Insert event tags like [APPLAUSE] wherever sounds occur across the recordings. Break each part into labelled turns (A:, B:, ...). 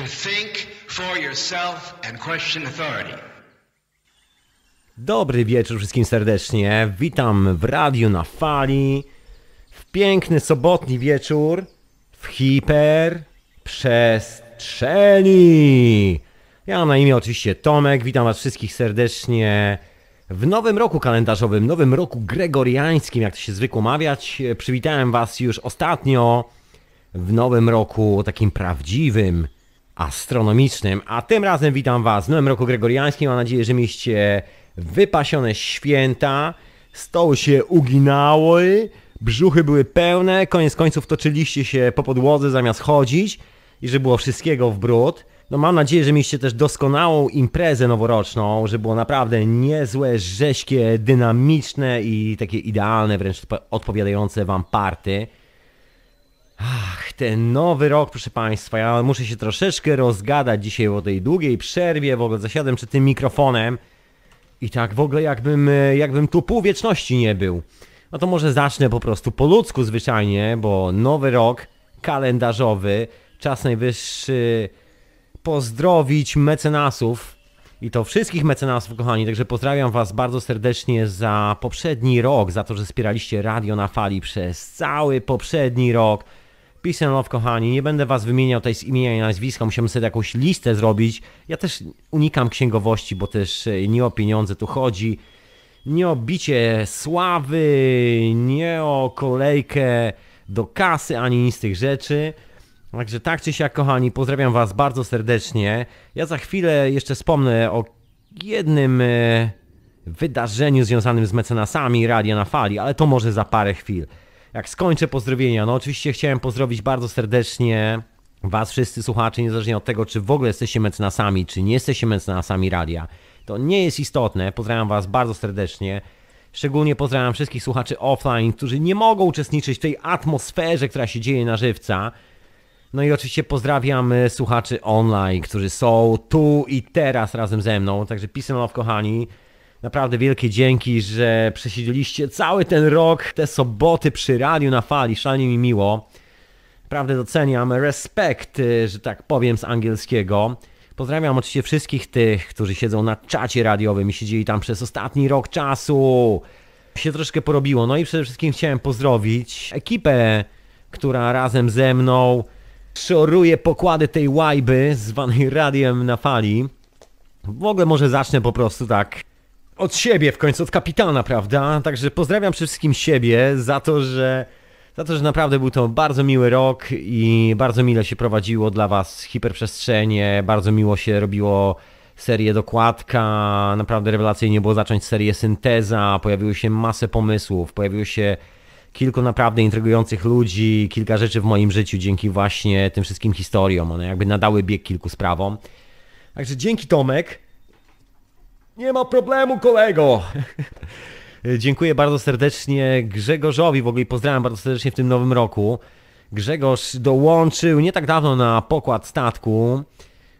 A: to think for yourself and question authority.
B: Dobry wieczór wszystkim serdecznie. Witam w radiu na fali. W piękny sobotni wieczór w hiper przestrzeni. Ja mam na imię oczywiście Tomek. Witam Was wszystkich serdecznie w nowym roku kalendarzowym, nowym roku gregoriańskim, jak to się zwykło mawiać. Przywitałem Was już ostatnio w nowym roku takim prawdziwym, astronomicznym, a tym razem witam Was w nowym roku gregoriańskim. Mam nadzieję, że mieliście wypasione święta, stoły się uginały, brzuchy były pełne, koniec końców toczyliście się po podłodze zamiast chodzić i że było wszystkiego w brud. No mam nadzieję, że mieliście też doskonałą imprezę noworoczną, że było naprawdę niezłe, rześkie, dynamiczne i takie idealne, wręcz odpowiadające wam party. Ach, ten nowy rok, proszę Państwa, ja muszę się troszeczkę rozgadać dzisiaj o tej długiej przerwie, w ogóle zasiadłem przed tym mikrofonem i tak w ogóle jakbym, e, jakbym tu pół wieczności nie był. No to może zacznę po prostu po ludzku zwyczajnie, bo nowy rok kalendarzowy, czas najwyższy pozdrowić mecenasów i to wszystkich mecenasów, kochani. Także pozdrawiam Was bardzo serdecznie za poprzedni rok, za to, że wspieraliście radio na fali przez cały poprzedni rok. Peace and love, kochani. Nie będę was wymieniał tutaj z imienia i nazwiska, musiałem sobie jakąś listę zrobić. Ja też unikam księgowości, bo też e, nie o pieniądze tu chodzi. Nie o bicie sławy, nie o kolejkę do kasy, ani nic z tych rzeczy. Także tak czy siak, kochani, pozdrawiam was bardzo serdecznie. Ja za chwilę jeszcze wspomnę o jednym e, wydarzeniu związanym z mecenasami Radia na Fali, ale to może za parę chwil jak skończę pozdrowienia, no oczywiście chciałem pozdrowić bardzo serdecznie Was wszyscy słuchacze, niezależnie od tego, czy w ogóle jesteście mecenasami, czy nie jesteście mecenasami radia. To nie jest istotne. Pozdrawiam Was bardzo serdecznie. Szczególnie pozdrawiam wszystkich słuchaczy offline, którzy nie mogą uczestniczyć w tej atmosferze, która się dzieje na żywca. No i oczywiście pozdrawiam e, słuchaczy online, którzy są tu i teraz razem ze mną. Także peace and love, kochani. Naprawdę wielkie dzięki, że przesiedzieliście cały ten rok, te soboty przy radiu na fali. Szalenie mi miło. Naprawdę doceniam. Respekt, y, że tak powiem z angielskiego. Pozdrawiam oczywiście wszystkich tych, którzy siedzą na czacie radiowym i siedzieli tam przez ostatni rok czasu. Się troszkę porobiło. No i przede wszystkim chciałem pozdrowić ekipę, która razem ze mną szoruje pokłady tej łajby zwanej radiem na fali. W ogóle może zacznę po prostu tak od siebie w końcu, od kapitana, prawda? Także pozdrawiam przede wszystkim siebie za to, że za to, że naprawdę był to bardzo miły rok i bardzo mile się prowadziło dla Was hiperprzestrzenie, bardzo miło się robiło serię dokładka, naprawdę rewelacyjnie było zacząć serię synteza, pojawiły się masę pomysłów, pojawiło się kilku naprawdę intrygujących ludzi, kilka rzeczy w moim życiu dzięki właśnie tym wszystkim historiom, one jakby nadały bieg kilku sprawom. Także dzięki Tomek, nie ma problemu, kolego. [LAUGHS] Dziękuję bardzo serdecznie Grzegorzowi w ogóle pozdrawiam bardzo serdecznie w tym nowym roku. Grzegorz dołączył nie tak dawno na pokład statku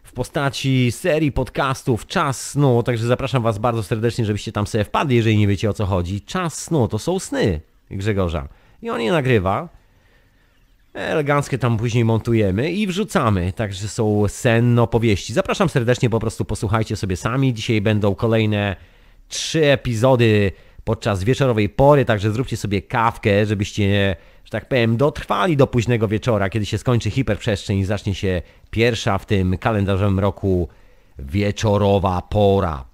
B: w postaci serii podcastów Czas Snu, także zapraszam Was bardzo serdecznie, żebyście tam sobie wpadli, jeżeli nie wiecie o co chodzi. Czas Snu to są sny Grzegorza i on je nagrywa Eleganckie tam później montujemy i wrzucamy, także są senno powieści. Zapraszam serdecznie, po prostu posłuchajcie sobie sami. Dzisiaj będą kolejne trzy epizody podczas wieczorowej pory, także zróbcie sobie kawkę, żebyście, że tak powiem, dotrwali do późnego wieczora, kiedy się skończy hiperprzestrzeń i zacznie się pierwsza w tym kalendarzowym roku wieczorowa pora.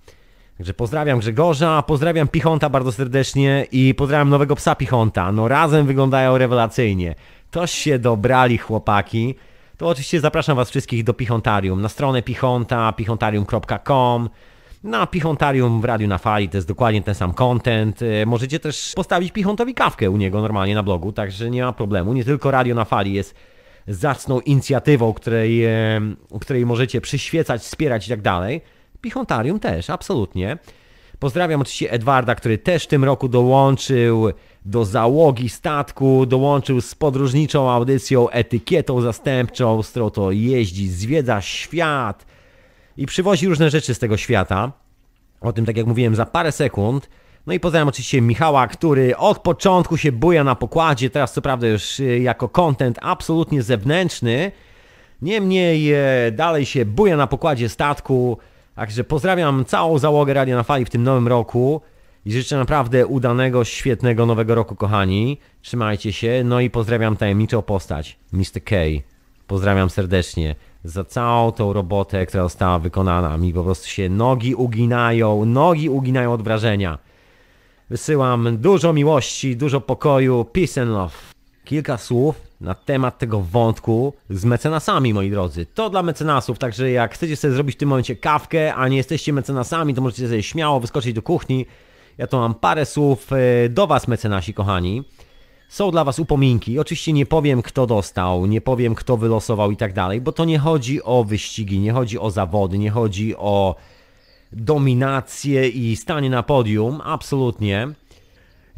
B: Także pozdrawiam Grzegorza, pozdrawiam Pichonta bardzo serdecznie i pozdrawiam nowego psa Pichonta. No razem wyglądają rewelacyjnie. Toż się dobrali chłopaki. To oczywiście zapraszam Was wszystkich do Pichontarium. Na stronę pichonta, pichontarium.com. Na Pichontarium w Radiu na Fali to jest dokładnie ten sam content. E, możecie też postawić Pichontowi kawkę u niego normalnie na blogu, także nie ma problemu. Nie tylko Radio na Fali jest zacną inicjatywą, której, e, której możecie przyświecać, wspierać i tak dalej. Pichontarium też, absolutnie. Pozdrawiam oczywiście Edwarda, który też w tym roku dołączył do załogi statku, dołączył z podróżniczą audycją, etykietą zastępczą, z którą to jeździ, zwiedza świat i przywozi różne rzeczy z tego świata. O tym, tak jak mówiłem, za parę sekund. No i pozdrawiam oczywiście Michała, który od początku się buja na pokładzie, teraz co prawda już y, jako content absolutnie zewnętrzny, Niemniej e, dalej się buja na pokładzie statku, także pozdrawiam całą załogę Radia na Fali w tym nowym roku i życzę naprawdę udanego, świetnego nowego roku, kochani. Trzymajcie się, no i pozdrawiam tajemniczą postać, Mr. K. Pozdrawiam serdecznie za całą tą robotę, która została wykonana. Mi po prostu się nogi uginają, nogi uginają od wrażenia. Wysyłam dużo miłości, dużo pokoju, peace and love. Kilka słów na temat tego wątku z mecenasami, moi drodzy. To dla mecenasów, także jak chcecie sobie zrobić w tym momencie kawkę, a nie jesteście mecenasami, to możecie sobie śmiało wyskoczyć do kuchni. Ja tu mam parę słów e, do was, mecenasi, kochani. Są dla was upominki. Oczywiście nie powiem, kto dostał, nie powiem, kto wylosował i tak dalej, bo to nie chodzi o wyścigi, nie chodzi o zawody, nie chodzi o dominację i stanie na podium. Absolutnie.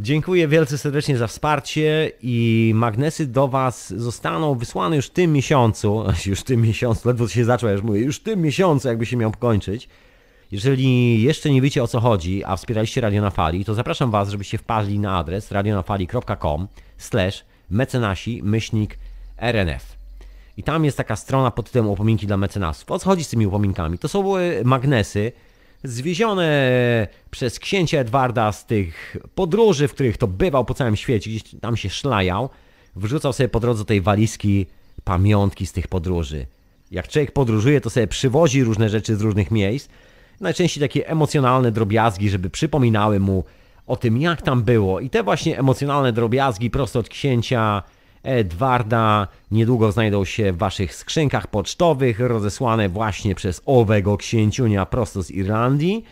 B: Dziękuję wielce serdecznie za wsparcie i magnesy do Was zostaną wysłane już w tym miesiącu. [LAUGHS] Już w tym miesiącu, ledwo się zaczął, już mówię, już w tym miesiącu jakby się miał kończyć. Jeżeli jeszcze nie wiecie o co chodzi, a wspieraliście Radio na Fali, to zapraszam Was, żebyście wpadli na adres radionafali.com slash mecenasi myślnik RNF. I tam jest taka strona pod tytułem upominki dla mecenasów. O co chodzi z tymi upominkami? To są magnesy zwiezione przez księcia Edwarda z tych podróży, w których to bywał po całym świecie, gdzieś tam się szlajał, wrzucał sobie po drodze tej walizki pamiątki z tych podróży. Jak człowiek podróżuje, to sobie przywozi różne rzeczy z różnych miejsc, najczęściej takie emocjonalne drobiazgi, żeby przypominały mu o tym, jak tam było. I te właśnie emocjonalne drobiazgi prosto od księcia Edwarda niedługo znajdą się w waszych skrzynkach pocztowych, rozesłane właśnie przez owego księciunia prosto z Irlandii.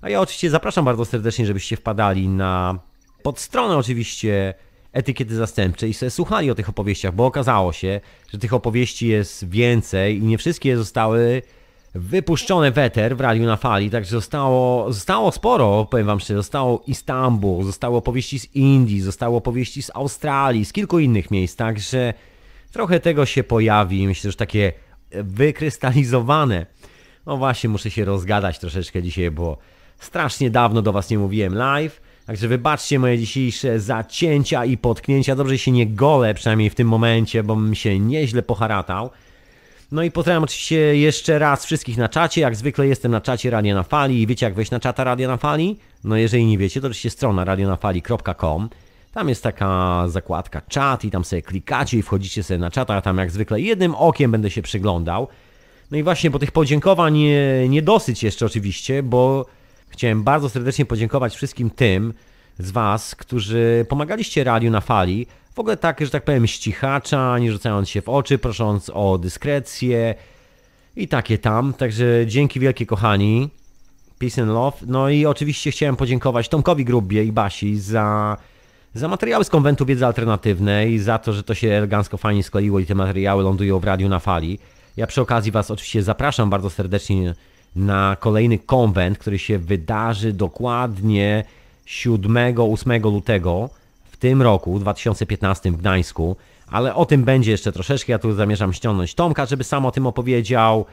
B: A ja oczywiście zapraszam bardzo serdecznie, żebyście wpadali na podstronę oczywiście etykiety zastępczej i sobie słuchali o tych opowieściach, bo okazało się, że tych opowieści jest więcej i nie wszystkie zostały wypuszczone weter w radiu na fali, także zostało, zostało sporo, powiem wam szczerze, zostało Istanbul, zostało opowieści z Indii, zostało opowieści z Australii, z kilku innych miejsc, także trochę tego się pojawi, myślę, że takie wykrystalizowane. No właśnie, muszę się rozgadać troszeczkę dzisiaj, bo strasznie dawno do was nie mówiłem live, także wybaczcie moje dzisiejsze zacięcia i potknięcia, dobrze się nie gole przynajmniej w tym momencie, bo bym się nieźle poharatał. No i pozdrawiam oczywiście jeszcze raz wszystkich na czacie. Jak zwykle jestem na czacie Radia na Fali i wiecie jak wejść na czata Radia na Fali? No jeżeli nie wiecie, to oczywiście strona radionafali.com. Tam jest taka zakładka czat i tam sobie klikacie i wchodzicie sobie na czata. Ja tam jak zwykle jednym okiem będę się przyglądał. No i właśnie po tych podziękowań nie dosyć jeszcze oczywiście, bo chciałem bardzo serdecznie podziękować wszystkim tym z Was, którzy pomagaliście Radiu na Fali w ogóle tak, że tak powiem, ścichacza, nie rzucając się w oczy, prosząc o dyskrecję i takie tam. Także dzięki wielkie kochani. Peace and love. No i oczywiście chciałem podziękować Tomkowi Grubie i Basi za, za materiały z konwentu wiedzy alternatywnej, za to, że to się elegancko fajnie skleiło i te materiały lądują w radiu na fali. Ja przy okazji Was oczywiście zapraszam bardzo serdecznie na kolejny konwent, który się wydarzy dokładnie 7-8 lutego w tym roku, 2015 w Gdańsku, ale o tym będzie jeszcze troszeczkę. Ja tu zamierzam ściągnąć Tomka, żeby sam o tym opowiedział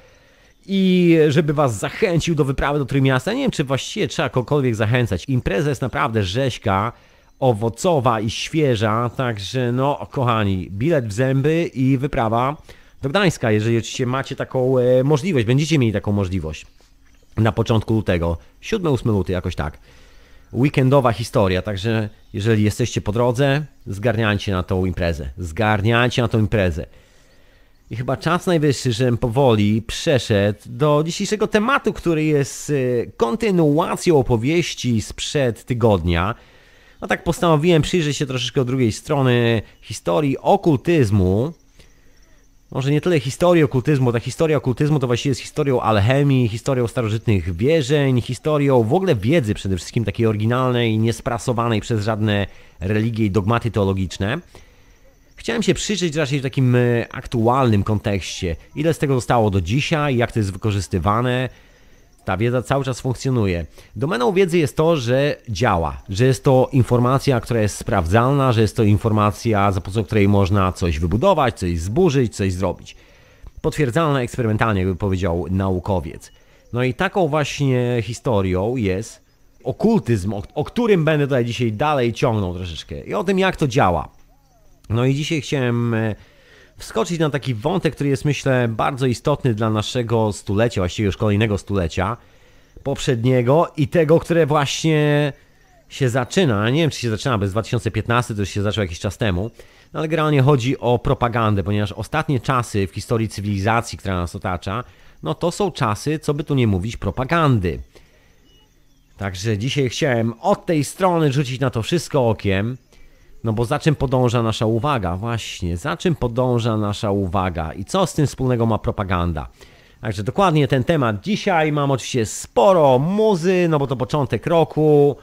B: i żeby was zachęcił do wyprawy do Trójmiasta. Nie wiem, czy właściwie trzeba kogokolwiek zachęcać. Impreza jest naprawdę rzeźka, owocowa i świeża, także no, kochani, bilet w zęby i wyprawa do Gdańska, jeżeli oczywiście macie taką e, możliwość, będziecie mieli taką możliwość na początku lutego, 7-8 luty, jakoś tak weekendowa historia, także jeżeli jesteście po drodze, zgarniajcie na tą imprezę. Zgarniajcie na tą imprezę. I chyba czas najwyższy, żebym powoli przeszedł do dzisiejszego tematu, który jest y, kontynuacją opowieści sprzed tygodnia. No tak postanowiłem przyjrzeć się troszeczkę drugiej strony historii okultyzmu, może nie tyle historii okultyzmu, ta historia okultyzmu to właściwie jest historią alchemii, historią starożytnych wierzeń, historią w ogóle wiedzy przede wszystkim takiej oryginalnej, niesprasowanej przez żadne religie i dogmaty teologiczne. Chciałem się przyjrzeć raczej w takim e, aktualnym kontekście, ile z tego zostało do dzisiaj, jak to jest wykorzystywane, ta wiedza cały czas funkcjonuje. Domeną wiedzy jest to, że działa, że jest to informacja, która jest sprawdzalna, że jest to informacja, za pomocą której można coś wybudować, coś zburzyć, coś zrobić. Potwierdzalna eksperymentalnie, jakby powiedział naukowiec. No i taką właśnie historią jest okultyzm, o, o którym będę tutaj dzisiaj dalej ciągnął troszeczkę i o tym, jak to działa. No i dzisiaj chciałem e, wskoczyć na taki wątek, który jest myślę bardzo istotny dla naszego stulecia, właściwie już kolejnego stulecia, poprzedniego i tego, które właśnie się zaczyna. Nie wiem, czy się zaczyna, bez 2015 to już się zaczął jakiś czas temu. No ale generalnie chodzi o propagandę, ponieważ ostatnie czasy w historii cywilizacji, która nas otacza, no to są czasy, co by tu nie mówić, propagandy. Także dzisiaj chciałem od tej strony rzucić na to wszystko okiem. No bo za czym podąża nasza uwaga? Właśnie, za czym podąża nasza uwaga i co z tym wspólnego ma propaganda? Także dokładnie ten temat dzisiaj. Mam oczywiście sporo muzy, no bo to początek roku.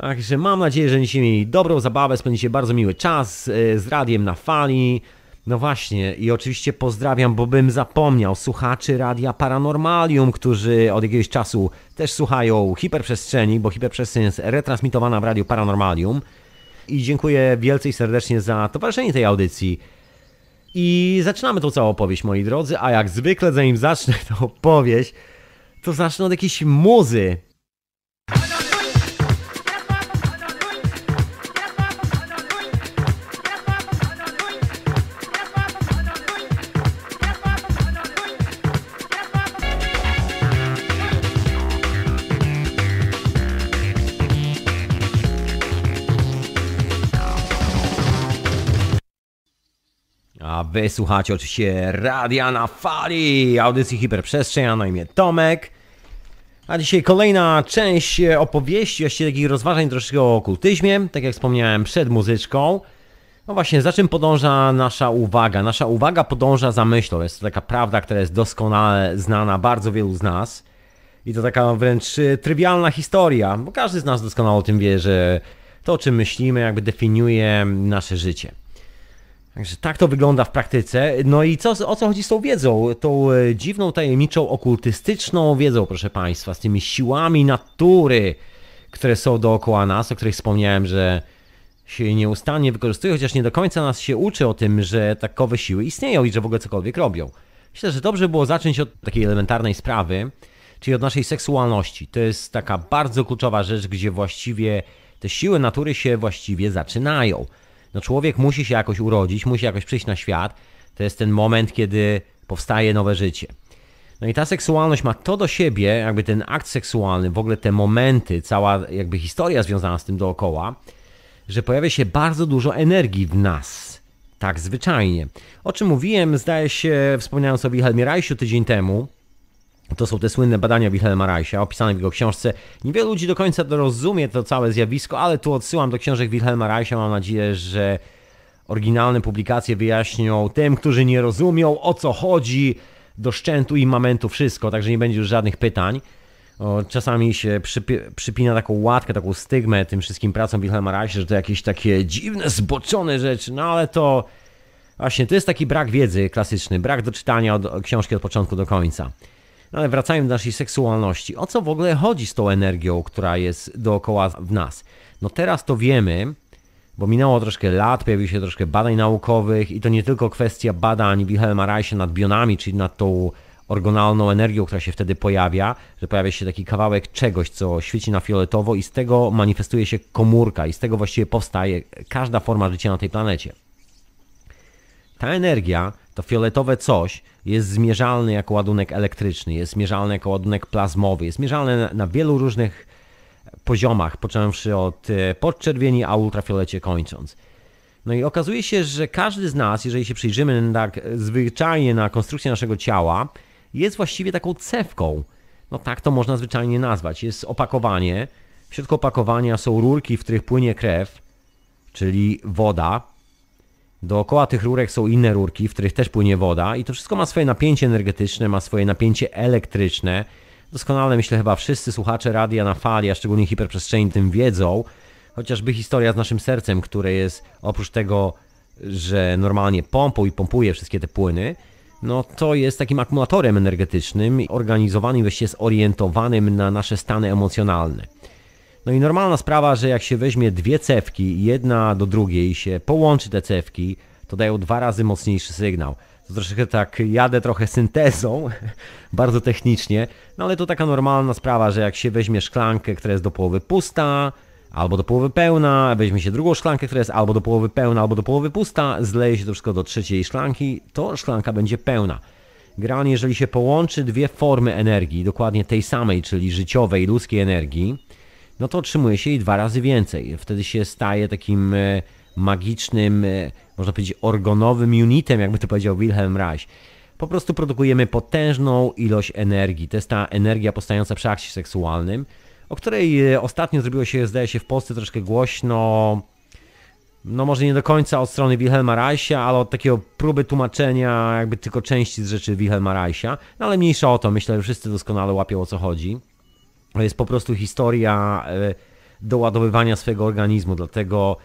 B: Także mam nadzieję, że będziecie mieli dobrą zabawę, spędzicie bardzo miły czas e, z radiem na fali. No właśnie, i oczywiście pozdrawiam, bo bym zapomniał słuchaczy Radia Paranormalium, którzy od jakiegoś czasu też słuchają hiperprzestrzeni, bo hiperprzestrzeń jest retransmitowana w Radiu Paranormalium. I dziękuję wielce i serdecznie za towarzyszenie tej audycji. I zaczynamy tą całą opowieść, moi drodzy, a jak zwykle, zanim zacznę [LAUGHS] tę opowieść, to zacznę od jakiejś muzy. Wy słuchacie oczywiście Radia na Fali, audycji Hiperprzestrzeń, a na imię Tomek. A dzisiaj kolejna część opowieści, właściwie takich rozważań troszeczkę o okultyzmie, tak jak wspomniałem przed muzyczką. No właśnie, za czym podąża nasza uwaga? Nasza uwaga podąża za myślą. Jest to taka prawda, która jest doskonale znana bardzo wielu z nas. I to taka wręcz y, trywialna historia, bo każdy z nas doskonale o tym wie, że to, o czym myślimy, jakby definiuje nasze życie. Także tak to wygląda w praktyce. No i co, o co chodzi z tą wiedzą? Tą e, dziwną, tajemniczą, okultystyczną wiedzą, proszę Państwa, z tymi siłami natury, które są dookoła nas, o których wspomniałem, że się nieustannie wykorzystuje, chociaż nie do końca nas się uczy o tym, że takowe siły istnieją i że w ogóle cokolwiek robią. Myślę, że dobrze było zacząć od takiej elementarnej sprawy, czyli od naszej seksualności. To jest taka bardzo kluczowa rzecz, gdzie właściwie te siły natury się właściwie zaczynają. No człowiek musi się jakoś urodzić, musi jakoś przyjść na świat. To jest ten moment, kiedy powstaje nowe życie. No i ta seksualność ma to do siebie, jakby ten akt seksualny, w ogóle te momenty, cała jakby historia związana z tym dookoła, że pojawia się bardzo dużo energii w nas. Tak zwyczajnie. O czym mówiłem, zdaje się, wspomniałem o Wilhelmie Reichu tydzień temu, to są te słynne badania Wilhelma Reicha, opisane w jego książce. Niewielu ludzi do końca rozumie to całe zjawisko, ale tu odsyłam do książek Wilhelma Reicha. Mam nadzieję, że oryginalne publikacje wyjaśnią tym, którzy nie rozumią o co chodzi, do szczętu i momentu wszystko, także nie będzie już żadnych pytań. O, czasami się przypi przypina taką łatkę, taką stygmę tym wszystkim pracom Wilhelma Reicha, że to jakieś takie dziwne, zboczone rzeczy, no ale to właśnie to jest taki brak wiedzy klasyczny, brak doczytania od książki od początku do końca. No ale wracając do naszej seksualności. O co w ogóle chodzi z tą energią, która jest dookoła w nas? No teraz to wiemy, bo minęło troszkę lat, pojawiło się troszkę badań naukowych i to nie tylko kwestia badań Wilhelma Reicha nad bionami, czyli nad tą orgonalną energią, która się wtedy pojawia, że pojawia się taki kawałek czegoś, co świeci na fioletowo i z tego manifestuje się komórka i z tego właściwie powstaje każda forma życia na tej planecie. Ta energia, to fioletowe coś, jest zmierzalny jako ładunek elektryczny, jest zmierzalny jako ładunek plazmowy, jest zmierzalny na, na wielu różnych poziomach, począwszy od e, podczerwieni, a ultrafiolecie kończąc. No i okazuje się, że każdy z nas, jeżeli się przyjrzymy tak zwyczajnie na konstrukcję naszego ciała, jest właściwie taką cewką. No tak to można zwyczajnie nazwać. Jest opakowanie. W środku opakowania są rurki, w których płynie krew, czyli woda. Dookoła tych rurek są inne rurki, w których też płynie woda i to wszystko ma swoje napięcie energetyczne, ma swoje napięcie elektryczne. Doskonale myślę chyba wszyscy słuchacze radia na fali, a szczególnie hiperprzestrzeni tym wiedzą. Chociażby historia z naszym sercem, które jest oprócz tego, że normalnie pompą i pompuje wszystkie te płyny, no to jest takim akumulatorem energetycznym, organizowanym, właściwie zorientowanym na nasze stany emocjonalne. No i normalna sprawa, że jak się weźmie dwie cewki, jedna do drugiej się połączy te cewki, to dają dwa razy mocniejszy sygnał. To troszeczkę tak jadę trochę syntezą, [LAUGHS] bardzo technicznie, no ale to taka normalna sprawa, że jak się weźmie szklankę, która jest do połowy pusta, albo do połowy pełna, weźmie się drugą szklankę, która jest albo do połowy pełna, albo do połowy pusta, zleje się to wszystko do trzeciej szklanki, to szklanka będzie pełna. Generalnie, jeżeli się połączy dwie formy energii, dokładnie tej samej, czyli życiowej, ludzkiej energii, no to otrzymuje się jej dwa razy więcej. Wtedy się staje takim e, magicznym, e, można powiedzieć, organowym unitem, jakby to powiedział Wilhelm Reich. Po prostu produkujemy potężną ilość energii. To jest ta energia powstająca przy akcie seksualnym, o której e, ostatnio zrobiło się, zdaje się, w Polsce troszkę głośno. No może nie do końca od strony Wilhelma Reicha, ale od takiego próby tłumaczenia jakby tylko części z rzeczy Wilhelma Reicha. No ale mniejsza o to, myślę, że wszyscy doskonale łapią o co chodzi. Jest po prostu historia e, doładowywania swojego organizmu, dlatego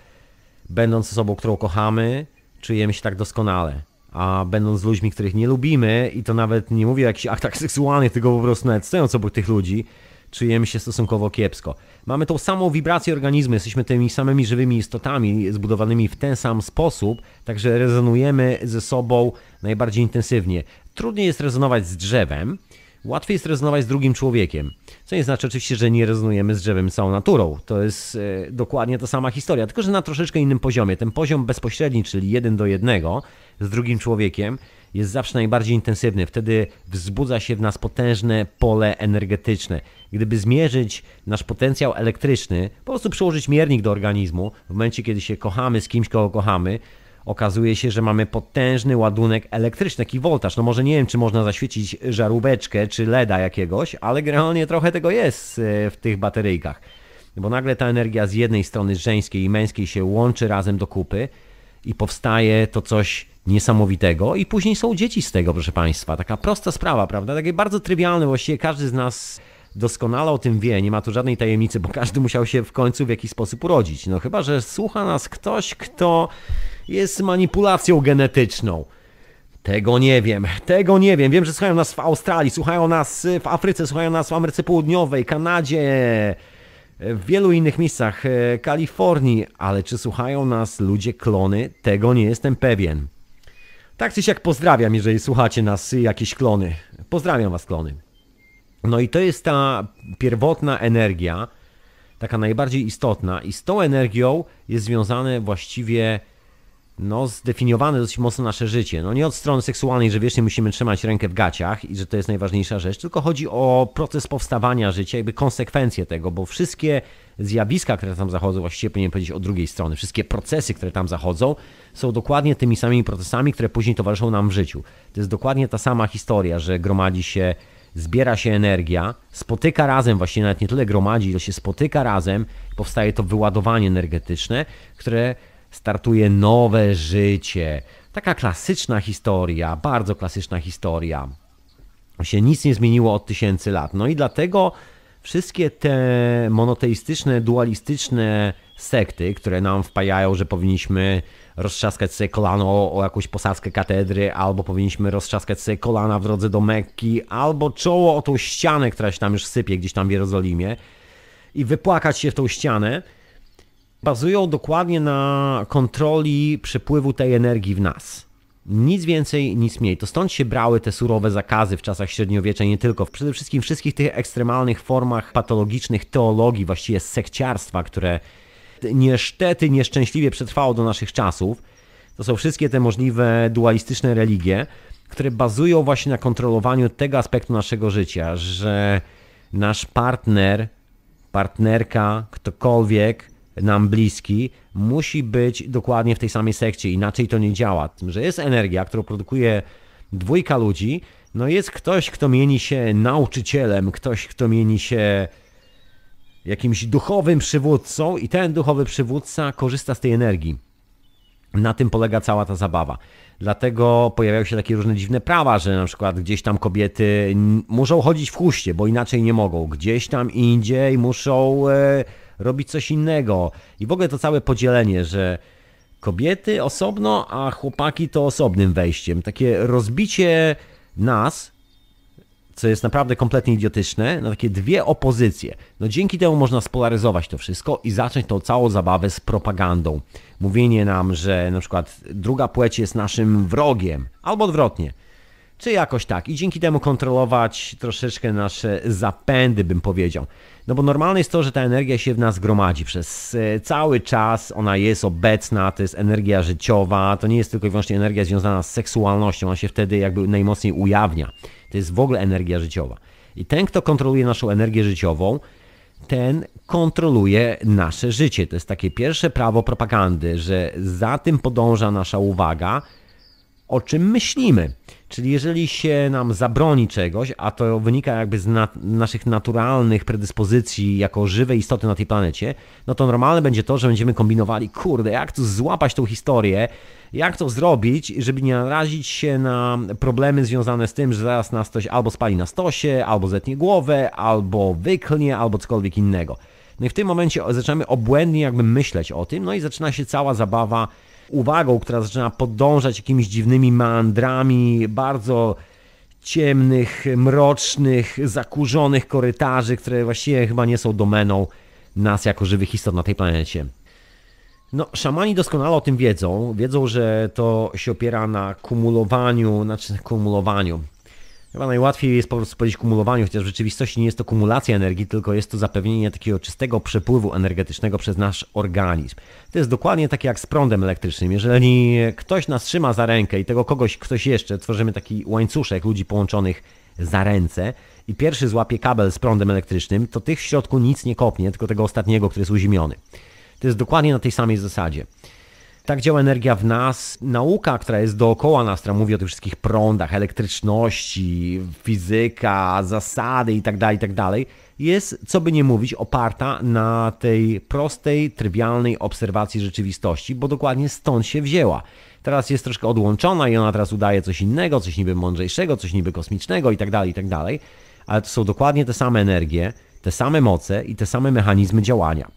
B: będąc osobą, którą kochamy, czujemy się tak doskonale. A będąc z ludźmi, których nie lubimy, i to nawet nie mówię o jakichś aktach seksualnych, tylko po prostu nawet stojąc obok tych ludzi, czujemy się stosunkowo kiepsko. Mamy tą samą wibrację organizmu, jesteśmy tymi samymi żywymi istotami zbudowanymi w ten sam sposób, także rezonujemy ze sobą najbardziej intensywnie. Trudniej jest rezonować z drzewem, łatwiej jest rezonować z drugim człowiekiem. Co nie znaczy oczywiście, że nie rezonujemy z drzewem całą naturą. To jest e, dokładnie ta sama historia, tylko że na troszeczkę innym poziomie. Ten poziom bezpośredni, czyli jeden do jednego z drugim człowiekiem, jest zawsze najbardziej intensywny. Wtedy wzbudza się w nas potężne pole energetyczne. Gdyby zmierzyć nasz potencjał elektryczny, po prostu przyłożyć miernik do organizmu, w momencie kiedy się kochamy z kimś, kogo kochamy, okazuje się, że mamy potężny ładunek elektryczny, taki voltaż. No może nie wiem, czy można zaświecić żaróweczkę czy LEDa jakiegoś, ale generalnie trochę tego jest e, w tych bateryjkach. Bo nagle ta energia z jednej strony żeńskiej i męskiej się łączy razem do kupy i powstaje to coś niesamowitego i później są dzieci z tego, proszę Państwa. Taka prosta sprawa, prawda? Takie bardzo trywialne, właściwie każdy z nas doskonale o tym wie, nie ma tu żadnej tajemnicy, bo każdy musiał się w końcu w jakiś sposób urodzić. No chyba, że słucha nas ktoś, kto jest manipulacją genetyczną. Tego nie wiem, tego nie wiem. Wiem, że słuchają nas w Australii, słuchają nas w Afryce, słuchają nas w Ameryce Południowej, Kanadzie, w wielu innych miejscach, e, Kalifornii, ale czy słuchają nas ludzie klony? Tego nie jestem pewien. Tak czy siak pozdrawiam, jeżeli słuchacie nas jakieś klony. Pozdrawiam was klony. No i to jest ta pierwotna energia, taka najbardziej istotna i z tą energią jest związane właściwie no, zdefiniowane dosyć mocno nasze życie. No nie od strony seksualnej, że wiecznie musimy trzymać rękę w gaciach i że to jest najważniejsza rzecz, tylko chodzi o proces powstawania życia, jakby konsekwencje tego, bo wszystkie zjawiska, które tam zachodzą, właściwie powinien powiedzieć o drugiej strony, wszystkie procesy, które tam zachodzą, są dokładnie tymi samymi procesami, które później towarzyszą nam w życiu. To jest dokładnie ta sama historia, że gromadzi się, zbiera się energia, spotyka razem, właściwie nawet nie tyle gromadzi, ile się spotyka razem, powstaje to wyładowanie energetyczne, które startuje nowe życie. Taka klasyczna historia, bardzo klasyczna historia. Się nic nie zmieniło od tysięcy lat. No i dlatego wszystkie te monoteistyczne, dualistyczne sekty, które nam wpajają, że powinniśmy roztrzaskać sobie kolano o jakąś posadzkę katedry, albo powinniśmy roztrzaskać sobie kolana w drodze do Mekki, albo czoło o tą ścianę, która się tam już sypie gdzieś tam w Jerozolimie i wypłakać się w tą ścianę, bazują dokładnie na kontroli przepływu tej energii w nas. Nic więcej, nic mniej. To stąd się brały te surowe zakazy w czasach średniowiecza, nie tylko. Przede wszystkim wszystkich tych ekstremalnych formach patologicznych teologii, właściwie sekciarstwa, które niestety nieszczęśliwie przetrwało do naszych czasów. To są wszystkie te możliwe dualistyczne religie, które bazują właśnie na kontrolowaniu tego aspektu naszego życia, że nasz partner, partnerka, ktokolwiek nam bliski, musi być dokładnie w tej samej sekcie, inaczej to nie działa. Tym, że jest energia, którą produkuje dwójka ludzi, no jest ktoś, kto mieni się nauczycielem, ktoś, kto mieni się jakimś duchowym przywódcą i ten duchowy przywódca korzysta z tej energii. Na tym polega cała ta zabawa. Dlatego pojawiają się takie różne dziwne prawa, że na przykład gdzieś tam kobiety muszą chodzić w chuście, bo inaczej nie mogą. Gdzieś tam indziej muszą e, robić coś innego. I w ogóle to całe podzielenie, że kobiety osobno, a chłopaki to osobnym wejściem. Takie rozbicie nas, co jest naprawdę kompletnie idiotyczne, na takie dwie opozycje. No dzięki temu można spolaryzować to wszystko i zacząć tą całą zabawę z propagandą. Mówienie nam, że na przykład druga płeć jest naszym wrogiem, albo odwrotnie. Czy jakoś tak. I dzięki temu kontrolować troszeczkę nasze zapędy, bym powiedział. No bo normalne jest to, że ta energia się w nas gromadzi przez e, cały czas, ona jest obecna, to jest energia życiowa, to nie jest tylko i wyłącznie energia związana z seksualnością, ona się wtedy jakby najmocniej ujawnia. To jest w ogóle energia życiowa. I ten, kto kontroluje naszą energię życiową, ten kontroluje nasze życie. To jest takie pierwsze prawo propagandy, że za tym podąża nasza uwaga, o czym myślimy. Czyli jeżeli się nam zabroni czegoś, a to wynika jakby z naszych naturalnych predyspozycji jako żywe istoty na tej planecie, no to normalne będzie to, że będziemy kombinowali, kurde, jak tu złapać tą historię, jak to zrobić, żeby nie narazić się na problemy związane z tym, że zaraz nas ktoś albo spali na stosie, albo zetnie głowę, albo wyklnie, albo cokolwiek innego. No i w tym momencie zaczynamy obłędnie jakby myśleć o tym, no i zaczyna się cała zabawa uwagą, która zaczyna podążać jakimiś dziwnymi meandrami, bardzo ciemnych, mrocznych, zakurzonych korytarzy, które właściwie chyba nie są domeną nas jako żywych istot na tej planecie. No, szamani doskonale o tym wiedzą. Wiedzą, że to się opiera na kumulowaniu, znaczy kumulowaniu. Chyba najłatwiej jest po prostu powiedzieć kumulowaniu, chociaż w rzeczywistości nie jest to kumulacja energii, tylko jest to zapewnienie takiego czystego przepływu energetycznego przez nasz organizm. To jest dokładnie takie jak z prądem elektrycznym. Jeżeli ktoś nas trzyma za rękę i tego kogoś, ktoś jeszcze, tworzymy taki łańcuszek ludzi połączonych za ręce i pierwszy złapie kabel z prądem elektrycznym, to tych w środku nic nie kopnie, tylko tego ostatniego, który jest uziemiony. To jest dokładnie na tej samej zasadzie. Tak działa energia w nas. Nauka, która jest dookoła nas, która mówi o tych wszystkich prądach, elektryczności, fizyka, zasady itd., tak itd., tak jest, co by nie mówić, oparta na tej prostej, trywialnej obserwacji rzeczywistości, bo dokładnie stąd się wzięła. Teraz jest troszkę odłączona i ona teraz udaje coś innego, coś niby mądrzejszego, coś niby kosmicznego itd., tak itd., ale to są dokładnie te same energie, te same moce i te same mechanizmy działania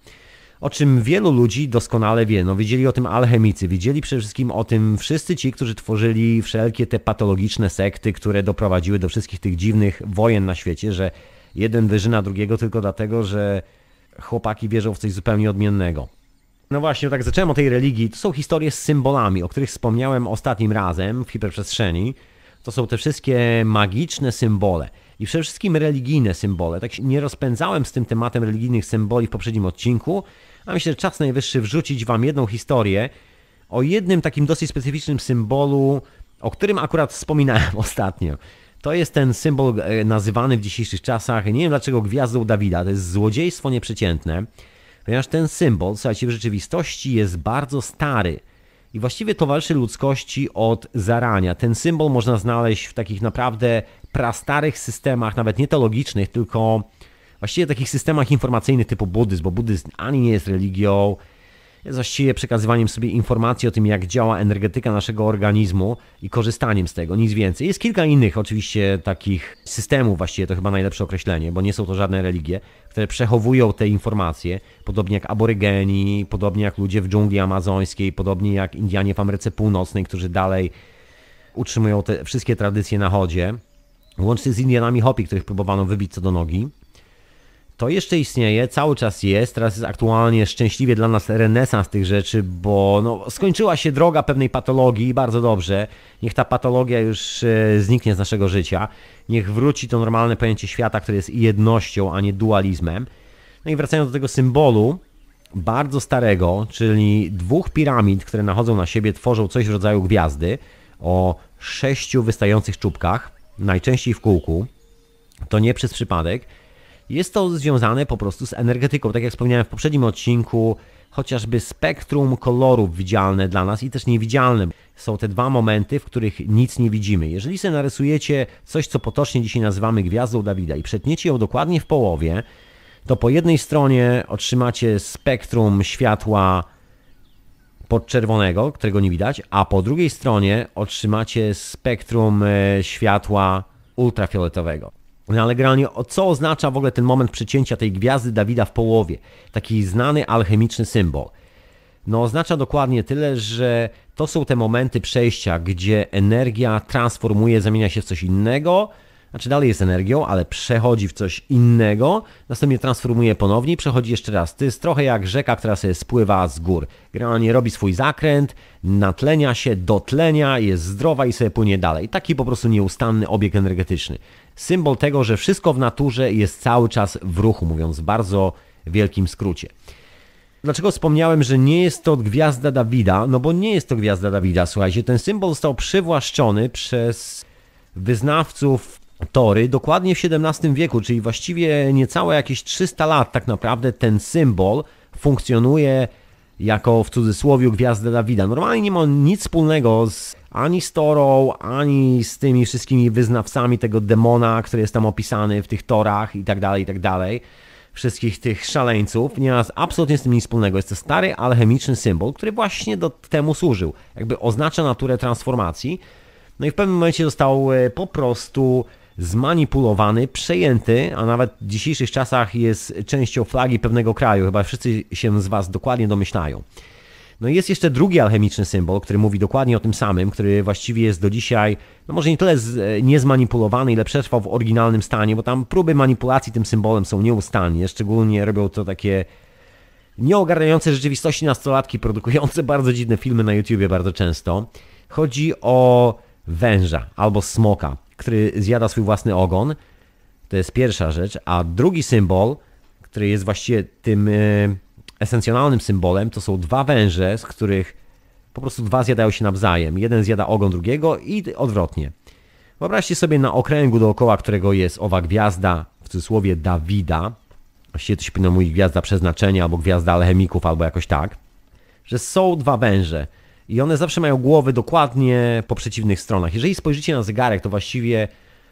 B: o czym wielu ludzi doskonale wie. No, wiedzieli o tym alchemicy, wiedzieli przede wszystkim o tym wszyscy ci, którzy tworzyli wszelkie te patologiczne sekty, które doprowadziły do wszystkich tych dziwnych wojen na świecie, że jeden wyżyna drugiego tylko dlatego, że chłopaki wierzą w coś zupełnie odmiennego. No właśnie, tak zacząłem o tej religii. To są historie z symbolami, o których wspomniałem ostatnim razem w hiperprzestrzeni. To są te wszystkie magiczne symbole i przede wszystkim religijne symbole. Tak się nie rozpędzałem z tym tematem religijnych symboli w poprzednim odcinku, a myślę, że czas najwyższy wrzucić Wam jedną historię o jednym takim dosyć specyficznym symbolu, o którym akurat wspominałem [LAUGHS] ostatnio. To jest ten symbol e, nazywany w dzisiejszych czasach, nie wiem dlaczego gwiazdą Dawida, to jest złodziejstwo nieprzeciętne, ponieważ ten symbol, słuchajcie, w rzeczywistości jest bardzo stary i właściwie towarzyszy ludzkości od zarania. Ten symbol można znaleźć w takich naprawdę prastarych systemach, nawet nie teologicznych, tylko właściwie takich systemach informacyjnych typu buddyzm, bo buddyzm ani nie jest religią, jest właściwie przekazywaniem sobie informacji o tym, jak działa energetyka naszego organizmu i korzystaniem z tego, nic więcej. Jest kilka innych oczywiście takich systemów, właściwie to chyba najlepsze określenie, bo nie są to żadne religie, które przechowują te informacje, podobnie jak aborygeni, podobnie jak ludzie w dżungli amazońskiej, podobnie jak Indianie w Ameryce Północnej, którzy dalej utrzymują te wszystkie tradycje na chodzie, łącznie z Indianami Hopi, których próbowano wybić co do nogi to jeszcze istnieje, cały czas jest. Teraz jest aktualnie szczęśliwie dla nas renesans tych rzeczy, bo no, skończyła się droga pewnej patologii i bardzo dobrze. Niech ta patologia już e, zniknie z naszego życia. Niech wróci to normalne pojęcie świata, które jest jednością, a nie dualizmem. No i wracając do tego symbolu, bardzo starego, czyli dwóch piramid, które nachodzą na siebie, tworzą coś w rodzaju gwiazdy o sześciu wystających czubkach, najczęściej w kółku. To nie przez przypadek. Jest to związane po prostu z energetyką. Tak jak wspomniałem w poprzednim odcinku, chociażby spektrum kolorów widzialne dla nas i też niewidzialne. Są te dwa momenty, w których nic nie widzimy. Jeżeli sobie narysujecie coś, co potocznie dzisiaj nazywamy gwiazdą Dawida i przetniecie ją dokładnie w połowie, to po jednej stronie otrzymacie spektrum światła podczerwonego, którego nie widać, a po drugiej stronie otrzymacie spektrum e, światła ultrafioletowego. No ale generalnie co oznacza w ogóle ten moment przycięcia tej gwiazdy Dawida w połowie? Taki znany alchemiczny symbol. No oznacza dokładnie tyle, że to są te momenty przejścia, gdzie energia transformuje, zamienia się w coś innego, znaczy dalej jest energią, ale przechodzi w coś innego, następnie transformuje ponownie i przechodzi jeszcze raz. To jest trochę jak rzeka, która sobie spływa z gór. Generalnie robi swój zakręt, natlenia się, dotlenia, jest zdrowa i sobie płynie dalej. Taki po prostu nieustanny obieg energetyczny. Symbol tego, że wszystko w naturze jest cały czas w ruchu, mówiąc w bardzo wielkim skrócie. Dlaczego wspomniałem, że nie jest to gwiazda Dawida? No bo nie jest to gwiazda Dawida, słuchajcie. Ten symbol został przywłaszczony przez wyznawców Tory dokładnie w XVII wieku, czyli właściwie niecałe jakieś 300 lat tak naprawdę ten symbol funkcjonuje jako w cudzysłowie gwiazda Dawida. Normalnie nie ma nic wspólnego z, ani z Torą, ani z tymi wszystkimi wyznawcami tego demona, który jest tam opisany w tych torach i tak dalej, i tak dalej. Wszystkich tych szaleńców. Nie ma absolutnie z tym nic wspólnego. Jest to stary alchemiczny symbol, który właśnie do temu służył. Jakby oznacza naturę transformacji. No i w pewnym momencie został e, po prostu zmanipulowany, przejęty, a nawet w dzisiejszych czasach jest częścią flagi pewnego kraju. Chyba wszyscy się z Was dokładnie domyślają. No i jest jeszcze drugi alchemiczny symbol, który mówi dokładnie o tym samym, który właściwie jest do dzisiaj, no może nie tyle z, nie zmanipulowany, ile przetrwał w oryginalnym stanie, bo tam próby manipulacji tym symbolem są nieustannie, szczególnie robią to takie nieogarniające rzeczywistości nastolatki, produkujące [LAUGHS] bardzo dziwne filmy na YouTubie bardzo często. Chodzi o węża albo smoka który zjada swój własny ogon. To jest pierwsza rzecz. A drugi symbol, który jest właściwie tym e, esencjonalnym symbolem, to są dwa węże, z których po prostu dwa zjadają się nawzajem. Jeden zjada ogon drugiego i odwrotnie. Wyobraźcie sobie na okręgu dookoła którego jest owa gwiazda, w cudzysłowie Dawida, właściwie to się powinno mówić gwiazda przeznaczenia, albo gwiazda alchemików, albo jakoś tak, że są dwa węże. I one zawsze mają głowy dokładnie po przeciwnych stronach. Jeżeli spojrzycie na zegarek, to właściwie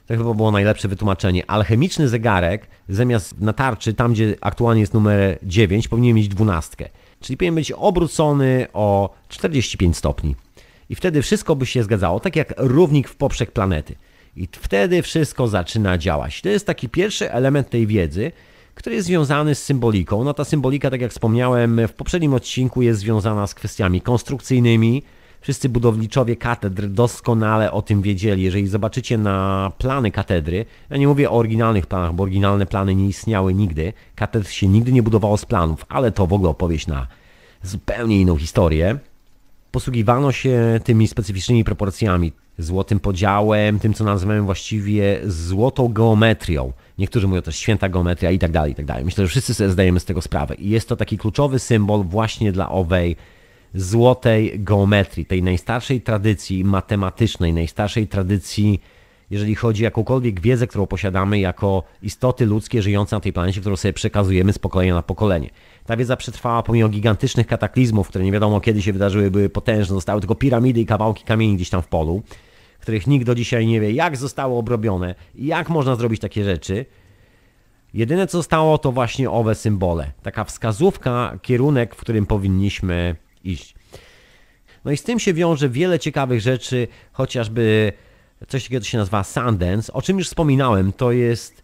B: to chyba było najlepsze wytłumaczenie. Alchemiczny zegarek zamiast na tarczy, tam gdzie aktualnie jest numer 9, powinien mieć dwunastkę. Czyli powinien być obrócony o 45 stopni. I wtedy wszystko by się zgadzało, tak jak równik w poprzek planety. I wtedy wszystko zaczyna działać. To jest taki pierwszy element tej wiedzy, który jest związany z symboliką. No ta symbolika, tak jak wspomniałem w poprzednim odcinku, jest związana z kwestiami konstrukcyjnymi. Wszyscy budowniczowie katedr doskonale o tym wiedzieli. Jeżeli zobaczycie na plany katedry, ja nie mówię o oryginalnych planach, bo oryginalne plany nie istniały nigdy. Katedr się nigdy nie budowało z planów, ale to w ogóle opowieść na zupełnie inną historię. Posługiwano się tymi specyficznymi proporcjami, złotym podziałem, tym co nazywamy właściwie złotą geometrią. Niektórzy mówią też święta geometria i tak dalej, i tak dalej. Myślę, że wszyscy sobie zdajemy z tego sprawę. I jest to taki kluczowy symbol właśnie dla owej złotej geometrii, tej najstarszej tradycji matematycznej, najstarszej tradycji, jeżeli chodzi o jakąkolwiek wiedzę, którą posiadamy jako istoty ludzkie żyjące na tej planecie, którą sobie przekazujemy z pokolenia na pokolenie. Ta wiedza przetrwała pomimo gigantycznych kataklizmów, które nie wiadomo kiedy się wydarzyły, były potężne, zostały tylko piramidy i kawałki kamieni gdzieś tam w polu których nikt do dzisiaj nie wie, jak zostało obrobione jak można zrobić takie rzeczy. Jedyne co zostało to właśnie owe symbole. Taka wskazówka, kierunek, w którym powinniśmy iść. No i z tym się wiąże wiele ciekawych rzeczy, chociażby coś takiego, co się nazywa Sundance, o czym już wspominałem. To jest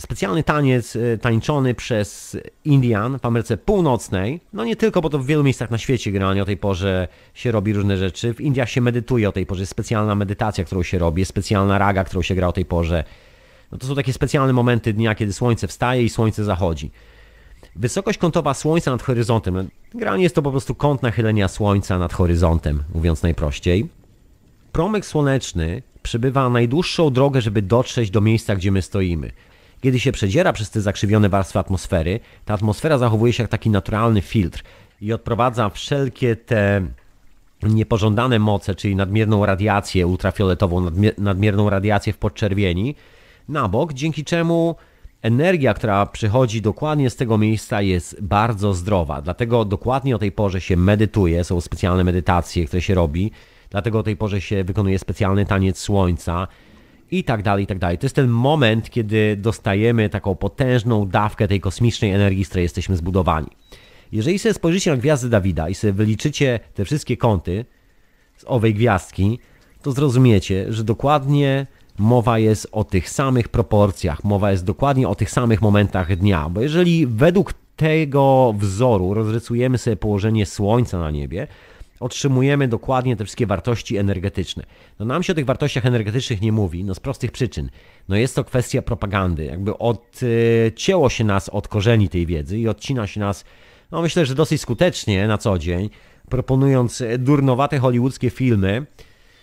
B: specjalny taniec e, tańczony przez Indian w Ameryce Północnej. No nie tylko, bo to w wielu miejscach na świecie generalnie o tej porze się robi różne rzeczy. W Indiach się medytuje o tej porze, jest specjalna medytacja, którą się robi, jest specjalna raga, którą się gra o tej porze. No to są takie specjalne momenty dnia, kiedy słońce wstaje i słońce zachodzi. Wysokość kątowa słońca nad horyzontem, no, generalnie jest to po prostu kąt nachylenia słońca nad horyzontem, mówiąc najprościej. Promyk słoneczny przebywa najdłuższą drogę, żeby dotrzeć do miejsca, gdzie my stoimy. Kiedy się przedziera przez te zakrzywione warstwy atmosfery, ta atmosfera zachowuje się jak taki naturalny filtr i odprowadza wszelkie te niepożądane moce, czyli nadmierną radiację ultrafioletową, nadmierną radiację w podczerwieni, na bok, dzięki czemu energia, która przychodzi dokładnie z tego miejsca jest bardzo zdrowa. Dlatego dokładnie o tej porze się medytuje, są specjalne medytacje, które się robi, dlatego o tej porze się wykonuje specjalny taniec słońca, i tak dalej, i tak dalej. To jest ten moment, kiedy dostajemy taką potężną dawkę tej kosmicznej energii, z której jesteśmy zbudowani. Jeżeli sobie spojrzycie na gwiazdy Dawida i sobie wyliczycie te wszystkie kąty z owej gwiazdki, to zrozumiecie, że dokładnie mowa jest o tych samych proporcjach, mowa jest dokładnie o tych samych momentach dnia, bo jeżeli według tego wzoru rozrysujemy sobie położenie Słońca na niebie, otrzymujemy dokładnie te wszystkie wartości energetyczne. No nam się o tych wartościach energetycznych nie mówi, no z prostych przyczyn. No jest to kwestia propagandy, jakby odcięło się nas od korzeni tej wiedzy i odcina się nas, no myślę, że dosyć skutecznie na co dzień, proponując durnowate hollywoodzkie filmy,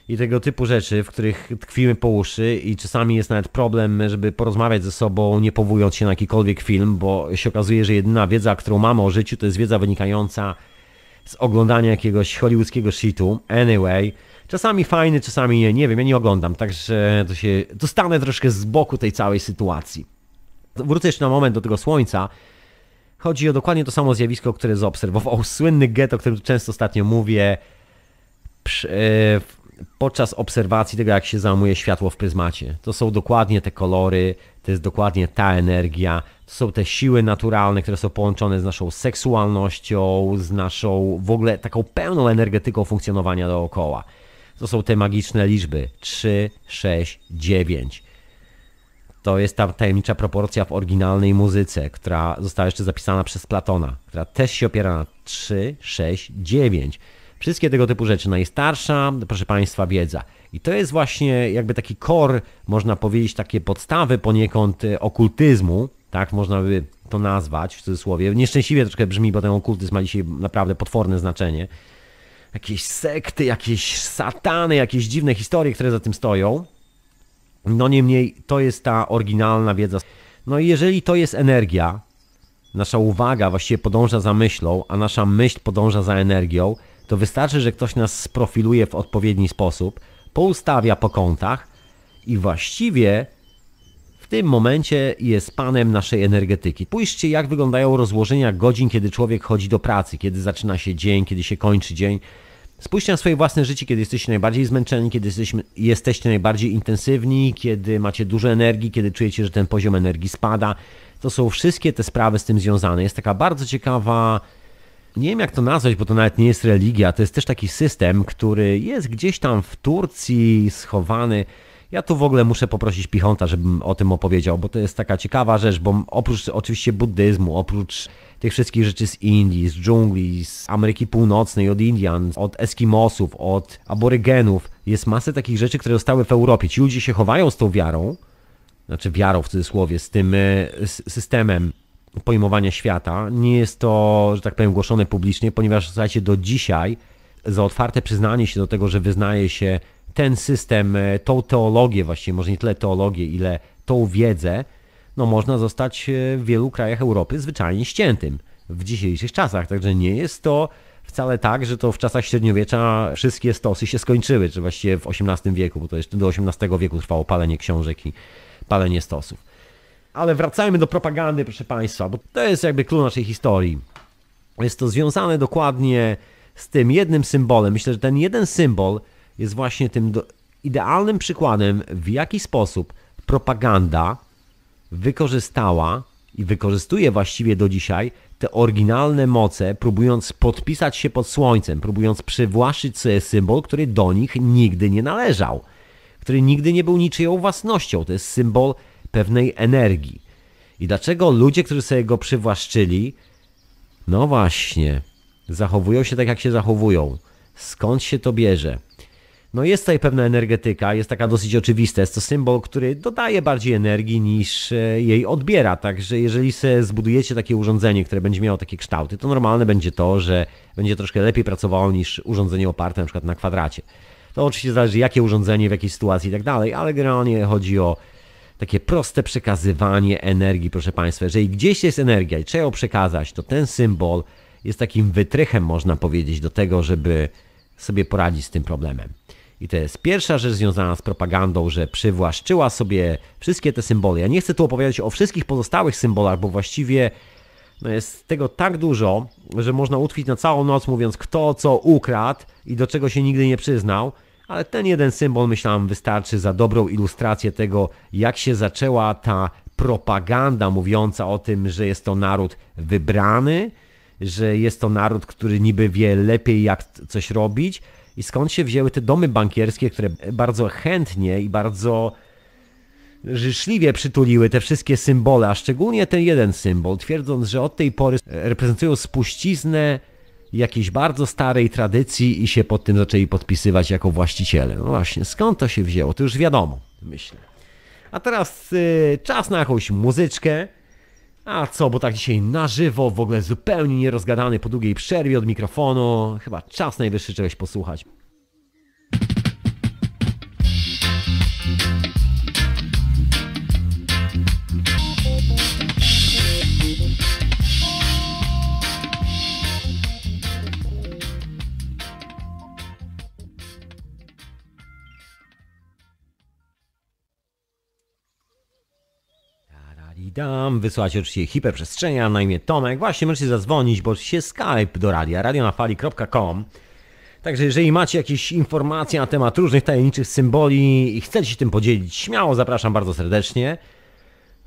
B: i tego typu rzeczy, w których tkwimy po uszy i czasami jest nawet problem, żeby porozmawiać ze sobą, nie powołując się na jakikolwiek film, bo się okazuje, że jedyna wiedza, którą mamy o życiu, to jest wiedza wynikająca z oglądania jakiegoś hollywoodzkiego shitu. Anyway, czasami fajny, czasami nie, nie wiem, ja nie oglądam, także to się, dostanę troszkę z boku tej całej sytuacji. Wrócę jeszcze na moment do tego słońca. Chodzi o dokładnie to samo zjawisko, które zaobserwował [LAUGHS] słynny get, o którym często ostatnio mówię, e, podczas obserwacji tego, jak się załamuje światło w pryzmacie. To są dokładnie te kolory, to jest dokładnie ta energia, to są te siły naturalne, które są połączone z naszą seksualnością, z naszą w ogóle taką pełną energetyką funkcjonowania dookoła. To są te magiczne liczby 3, 6, 9. To jest ta tajemnicza proporcja w oryginalnej muzyce, która została jeszcze zapisana przez Platona, która też się opiera na 3, 6, 9. Wszystkie tego typu rzeczy. Najstarsza, proszę Państwa, wiedza. I to jest właśnie jakby taki kor, można powiedzieć, takie podstawy poniekąd e, okultyzmu, tak można by to nazwać w cudzysłowie. Nieszczęśliwie troszkę brzmi, bo ten okultyzm ma dzisiaj naprawdę potworne znaczenie. Jakieś sekty, jakieś satany, jakieś dziwne historie, które za tym stoją. No niemniej to jest ta oryginalna wiedza. No i jeżeli to jest energia, nasza uwaga właściwie podąża za myślą, a nasza myśl podąża za energią, to wystarczy, że ktoś nas sprofiluje w odpowiedni sposób, poustawia po kątach i właściwie w tym momencie jest panem naszej energetyki. Spójrzcie, jak wyglądają rozłożenia godzin, kiedy człowiek chodzi do pracy, kiedy zaczyna się dzień, kiedy się kończy dzień. Spójrzcie na swoje własne życie, kiedy jesteście najbardziej zmęczeni, kiedy jesteście, jesteście najbardziej intensywni, kiedy macie dużo energii, kiedy czujecie, że ten poziom energii spada. To są wszystkie te sprawy z tym związane. Jest taka bardzo ciekawa nie wiem jak to nazwać, bo to nawet nie jest religia, to jest też taki system, który jest gdzieś tam w Turcji schowany. Ja tu w ogóle muszę poprosić Pichonta, żebym o tym opowiedział, bo to jest taka ciekawa rzecz, bo oprócz oczywiście buddyzmu, oprócz tych wszystkich rzeczy z Indii, z dżungli, z Ameryki Północnej, od Indian, od Eskimosów, od aborygenów, jest masę takich rzeczy, które zostały w Europie. Ci ludzie się chowają z tą wiarą, znaczy wiarą w cudzysłowie, z tym e, systemem pojmowania świata. Nie jest to, że tak powiem, głoszone publicznie, ponieważ słuchajcie, do dzisiaj za otwarte przyznanie się do tego, że wyznaje się ten system, e, tą teologię właściwie, może nie tyle teologię, ile tą wiedzę, no można zostać e, w wielu krajach Europy zwyczajnie ściętym w dzisiejszych czasach. Także nie jest to wcale tak, że to w czasach średniowiecza wszystkie stosy się skończyły, czy właściwie w XVIII wieku, bo to jeszcze do XVIII wieku trwało palenie książek i palenie stosów. Ale wracajmy do propagandy, proszę Państwa, bo to jest jakby klucz naszej historii. Jest to związane dokładnie z tym jednym symbolem. Myślę, że ten jeden symbol jest właśnie tym idealnym przykładem, w jaki sposób propaganda wykorzystała i wykorzystuje właściwie do dzisiaj te oryginalne moce, próbując podpisać się pod słońcem, próbując przywłaszczyć sobie symbol, który do nich nigdy nie należał, który nigdy nie był niczyją własnością. To jest symbol pewnej energii. I dlaczego ludzie, którzy sobie go przywłaszczyli, no właśnie, zachowują się tak, jak się zachowują? Skąd się to bierze? No jest tutaj pewna energetyka, jest taka dosyć oczywista. Jest to symbol, który dodaje bardziej energii niż e, jej odbiera. Także jeżeli sobie zbudujecie takie urządzenie, które będzie miało takie kształty, to normalne będzie to, że będzie troszkę lepiej pracowało niż urządzenie oparte na przykład na kwadracie. To oczywiście zależy jakie urządzenie, w jakiej sytuacji i tak dalej, ale generalnie chodzi o takie proste przekazywanie energii, proszę Państwa. Jeżeli gdzieś jest energia i trzeba ją przekazać, to ten symbol jest takim wytrychem, można powiedzieć, do tego, żeby sobie poradzić z tym problemem. I to jest pierwsza rzecz związana z propagandą, że przywłaszczyła sobie wszystkie te symbole. Ja nie chcę tu opowiadać o wszystkich pozostałych symbolach, bo właściwie no jest tego tak dużo, że można utkwić na całą noc mówiąc kto co ukradł i do czego się nigdy nie przyznał ale ten jeden symbol myślałem wystarczy za dobrą ilustrację tego, jak się zaczęła ta propaganda mówiąca o tym, że jest to naród wybrany, że jest to naród, który niby wie lepiej jak coś robić. I skąd się wzięły te domy bankierskie, które bardzo chętnie i bardzo życzliwie przytuliły te wszystkie symbole, a szczególnie ten jeden symbol, twierdząc, że od tej pory reprezentują spuściznę jakiejś bardzo starej tradycji i się pod tym zaczęli podpisywać jako właściciele. No właśnie, skąd to się wzięło? To już wiadomo, myślę. A teraz y, czas na jakąś muzyczkę. A co, bo tak dzisiaj na żywo, w ogóle zupełnie nierozgadany po długiej przerwie od mikrofonu. Chyba czas najwyższy czegoś posłuchać. Dam, wysłać oczywiście hiperprzestrzenia na imię Tomek. Właśnie możecie zadzwonić, bo się Skype do radia, radionafali.com. Także jeżeli macie jakieś informacje na temat różnych tajemniczych symboli i chcecie się tym podzielić, śmiało zapraszam bardzo serdecznie.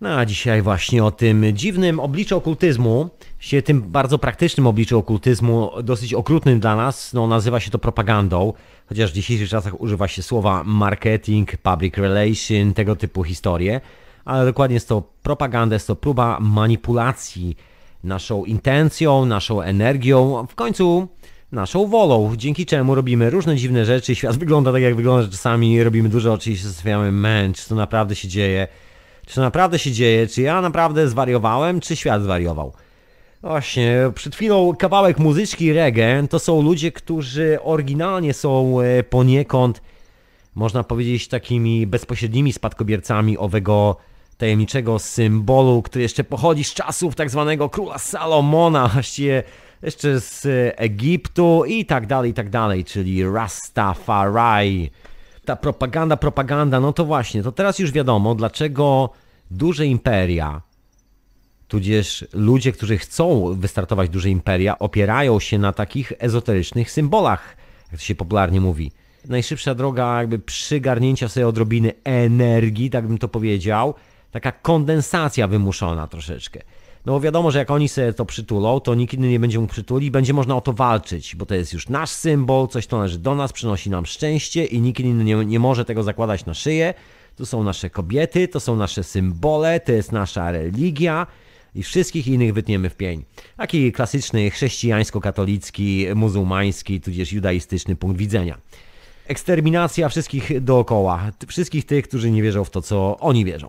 B: No a dzisiaj właśnie o tym dziwnym obliczu okultyzmu, się tym bardzo praktycznym obliczu okultyzmu, dosyć okrutnym dla nas, no nazywa się to propagandą, chociaż w dzisiejszych czasach używa się słowa marketing, public relation, tego typu historie ale dokładnie jest to propaganda, jest to próba manipulacji naszą intencją, naszą energią, w końcu naszą wolą, dzięki czemu robimy różne dziwne rzeczy. Świat wygląda tak, jak wygląda, że czasami robimy duże oczy i się zastanawiamy, man, czy to naprawdę się dzieje? Czy to naprawdę się dzieje? Czy ja naprawdę zwariowałem, czy świat zwariował? Właśnie, przed chwilą kawałek muzyczki reggae to są ludzie, którzy oryginalnie są e, poniekąd, można powiedzieć, takimi bezpośrednimi spadkobiercami owego tajemniczego symbolu, który jeszcze pochodzi z czasów tak zwanego króla Salomona, właściwie jeszcze z Egiptu i tak dalej, i tak dalej, czyli Rastafari. Ta propaganda, propaganda, no to właśnie, to teraz już wiadomo, dlaczego duże imperia, tudzież ludzie, którzy chcą wystartować duże imperia, opierają się na takich ezoterycznych symbolach, jak to się popularnie mówi. Najszybsza droga jakby przygarnięcia sobie odrobiny energii, tak bym to powiedział, taka kondensacja wymuszona troszeczkę. No bo wiadomo, że jak oni sobie to przytulą, to nikt inny nie będzie mógł przytulić będzie można o to walczyć, bo to jest już nasz symbol, coś to należy do nas, przynosi nam szczęście i nikt inny nie, nie może tego zakładać na szyję. To są nasze kobiety, to są nasze symbole, to jest nasza religia i wszystkich innych wytniemy w pień. Taki klasyczny chrześcijańsko-katolicki, muzułmański, tudzież judaistyczny punkt widzenia. Eksterminacja wszystkich dookoła, wszystkich tych, którzy nie wierzą w to, co oni wierzą.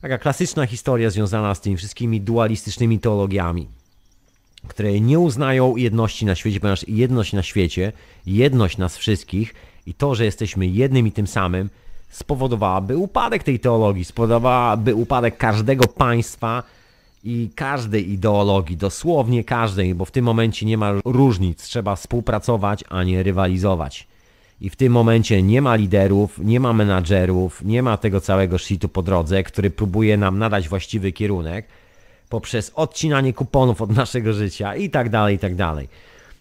B: Taka klasyczna historia związana z tymi wszystkimi dualistycznymi teologiami, które nie uznają jedności na świecie, ponieważ jedność na świecie, jedność nas wszystkich i to, że jesteśmy jednym i tym samym, spowodowałaby upadek tej teologii, spowodowałaby upadek każdego państwa i każdej ideologii, dosłownie każdej, bo w tym momencie nie ma różnic, trzeba współpracować, a nie rywalizować. I w tym momencie nie ma liderów, nie ma menadżerów, nie ma tego całego shitu po drodze, który próbuje nam nadać właściwy kierunek poprzez odcinanie kuponów od naszego życia i tak dalej, i tak dalej.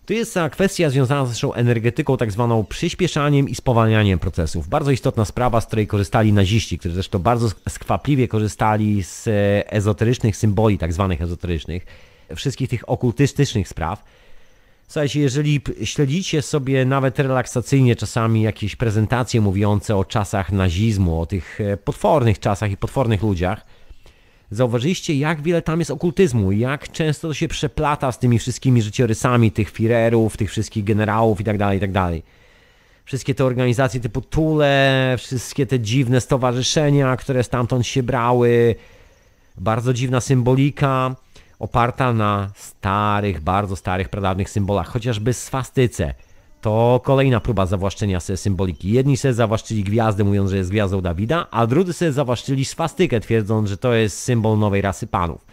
B: Tu jest ta kwestia związana z naszą energetyką, tak zwaną przyspieszaniem i spowalnianiem procesów. Bardzo istotna sprawa, z której korzystali naziści, którzy zresztą bardzo skwapliwie korzystali z ezoterycznych symboli, tak zwanych ezoterycznych, wszystkich tych okultystycznych spraw Słuchajcie, jeżeli śledzicie sobie nawet relaksacyjnie czasami jakieś prezentacje mówiące o czasach nazizmu, o tych e, potwornych czasach i potwornych ludziach, zauważyliście, jak wiele tam jest okultyzmu, jak często to się przeplata z tymi wszystkimi życiorysami tych firerów, tych wszystkich generałów itd., tak itd. Tak wszystkie te organizacje typu Tule, wszystkie te dziwne stowarzyszenia, które stamtąd się brały, bardzo dziwna symbolika oparta na starych, bardzo starych, pradawnych symbolach, chociażby swastyce. To kolejna próba zawłaszczenia sobie symboliki. Jedni sobie zawłaszczyli gwiazdę, mówiąc, że jest gwiazdą Dawida, a drudzy sobie zawłaszczyli swastykę, twierdząc, że to jest symbol nowej rasy panów.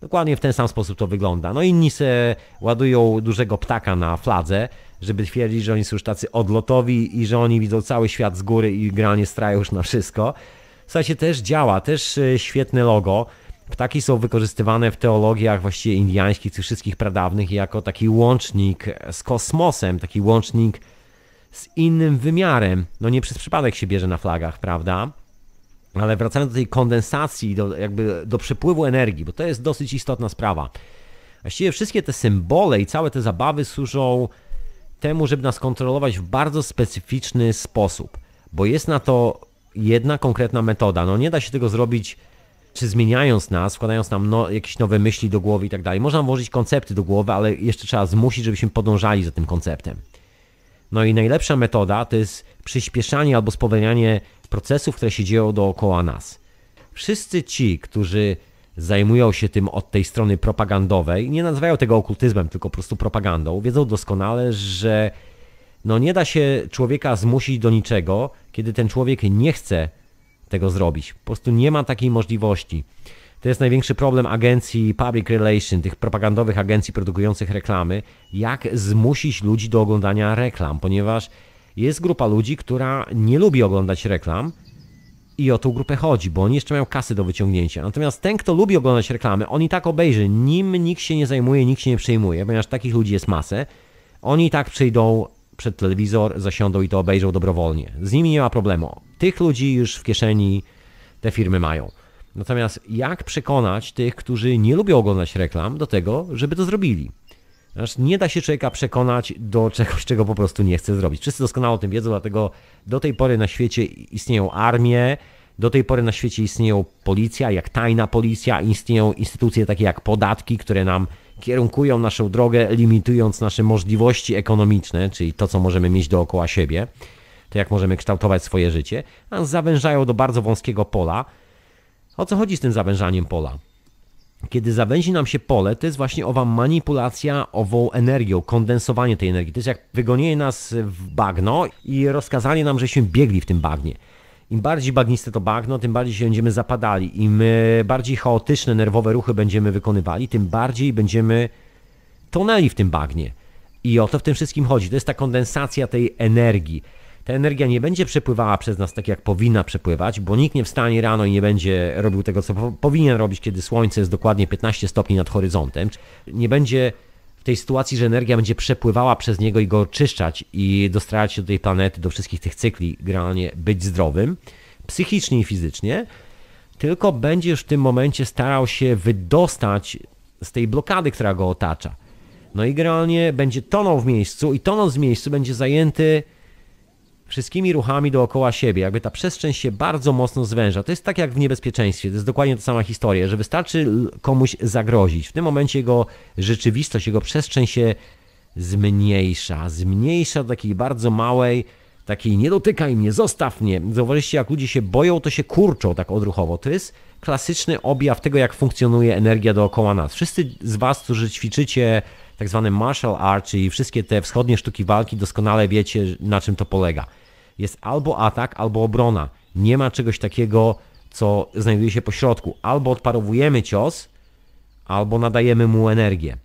B: Dokładnie w ten sam sposób to wygląda. No inni se ładują dużego ptaka na fladze, żeby twierdzić, że oni są już tacy odlotowi i że oni widzą cały świat z góry i granie strają już na wszystko. Słuchajcie, też działa, też e, świetne logo. Ptaki są wykorzystywane w teologiach właściwie indiańskich, tych wszystkich pradawnych, jako taki łącznik z kosmosem, taki łącznik z innym wymiarem. No nie przez przypadek się bierze na flagach, prawda? Ale wracając do tej kondensacji, do, jakby do przepływu energii, bo to jest dosyć istotna sprawa. Właściwie wszystkie te symbole i całe te zabawy służą temu, żeby nas kontrolować w bardzo specyficzny sposób, bo jest na to jedna konkretna metoda. No nie da się tego zrobić czy zmieniając nas, wkładając nam no, jakieś nowe myśli do głowy i tak dalej. Można włożyć koncepty do głowy, ale jeszcze trzeba zmusić, żebyśmy podążali za tym konceptem. No i najlepsza metoda to jest przyspieszanie albo spowalnianie procesów, które się dzieją dookoła nas. Wszyscy ci, którzy zajmują się tym od tej strony propagandowej, nie nazywają tego okultyzmem, tylko po prostu propagandą, wiedzą doskonale, że no nie da się człowieka zmusić do niczego, kiedy ten człowiek nie chce tego zrobić. Po prostu nie ma takiej możliwości. To jest największy problem agencji public relation, tych propagandowych agencji produkujących reklamy, jak zmusić ludzi do oglądania reklam, ponieważ jest grupa ludzi, która nie lubi oglądać reklam i o tą grupę chodzi, bo oni jeszcze mają kasy do wyciągnięcia. Natomiast ten, kto lubi oglądać reklamy, on i tak obejrzy, nim nikt się nie zajmuje, nikt się nie przejmuje, ponieważ takich ludzi jest masę, oni i tak przyjdą przed telewizor, zasiądą i to obejrzą dobrowolnie. Z nimi nie ma problemu. Tych ludzi już w kieszeni te firmy mają. Natomiast jak przekonać tych, którzy nie lubią oglądać reklam, do tego, żeby to zrobili? Znaczy, nie da się człowieka przekonać do czegoś, czego po prostu nie chce zrobić. Wszyscy doskonale o tym wiedzą, dlatego do tej pory na świecie istnieją armie, do tej pory na świecie istnieją policja, jak tajna policja, istnieją instytucje takie jak podatki, które nam kierunkują naszą drogę, limitując nasze możliwości ekonomiczne, czyli to, co możemy mieć dookoła siebie, to jak możemy kształtować swoje życie, a zawężają do bardzo wąskiego pola. O co chodzi z tym zawężaniem pola? Kiedy zawęzi nam się pole, to jest właśnie owa manipulacja ową energią, kondensowanie tej energii. To jest jak wygonienie nas w bagno i rozkazanie nam, żeśmy biegli w tym bagnie. Im bardziej bagniste to bagno, tym bardziej się będziemy zapadali. Im e, bardziej chaotyczne, nerwowe ruchy będziemy wykonywali, tym bardziej będziemy tonęli w tym bagnie. I o to w tym wszystkim chodzi. To jest ta kondensacja tej energii. Ta energia nie będzie przepływała przez nas tak, jak powinna przepływać, bo nikt nie wstanie rano i nie będzie robił tego, co powinien robić, kiedy słońce jest dokładnie 15 stopni nad horyzontem. Nie będzie w tej sytuacji, że energia będzie przepływała przez niego i go oczyszczać i dostrajać się do tej planety, do wszystkich tych cykli, generalnie być zdrowym, psychicznie i fizycznie, tylko będzie już w tym momencie starał się wydostać z tej blokady, która go otacza. No i generalnie będzie tonął w miejscu i tonąc w miejscu będzie zajęty wszystkimi ruchami dookoła siebie, jakby ta przestrzeń się bardzo mocno zwęża. To jest tak jak w niebezpieczeństwie, to jest dokładnie ta sama historia, że wystarczy komuś zagrozić. W tym momencie jego rzeczywistość, jego przestrzeń się zmniejsza, zmniejsza do takiej bardzo małej, takiej nie dotykaj mnie, zostaw mnie. Zauważyliście, jak ludzie się boją, to się kurczą tak odruchowo. To jest klasyczny objaw tego, jak funkcjonuje energia dookoła nas. Wszyscy z Was, którzy ćwiczycie tak zwany martial art, czyli wszystkie te wschodnie sztuki walki, doskonale wiecie, na czym to polega. Jest albo atak, albo obrona. Nie ma czegoś takiego, co znajduje się po środku. Albo odparowujemy cios, albo nadajemy mu energię.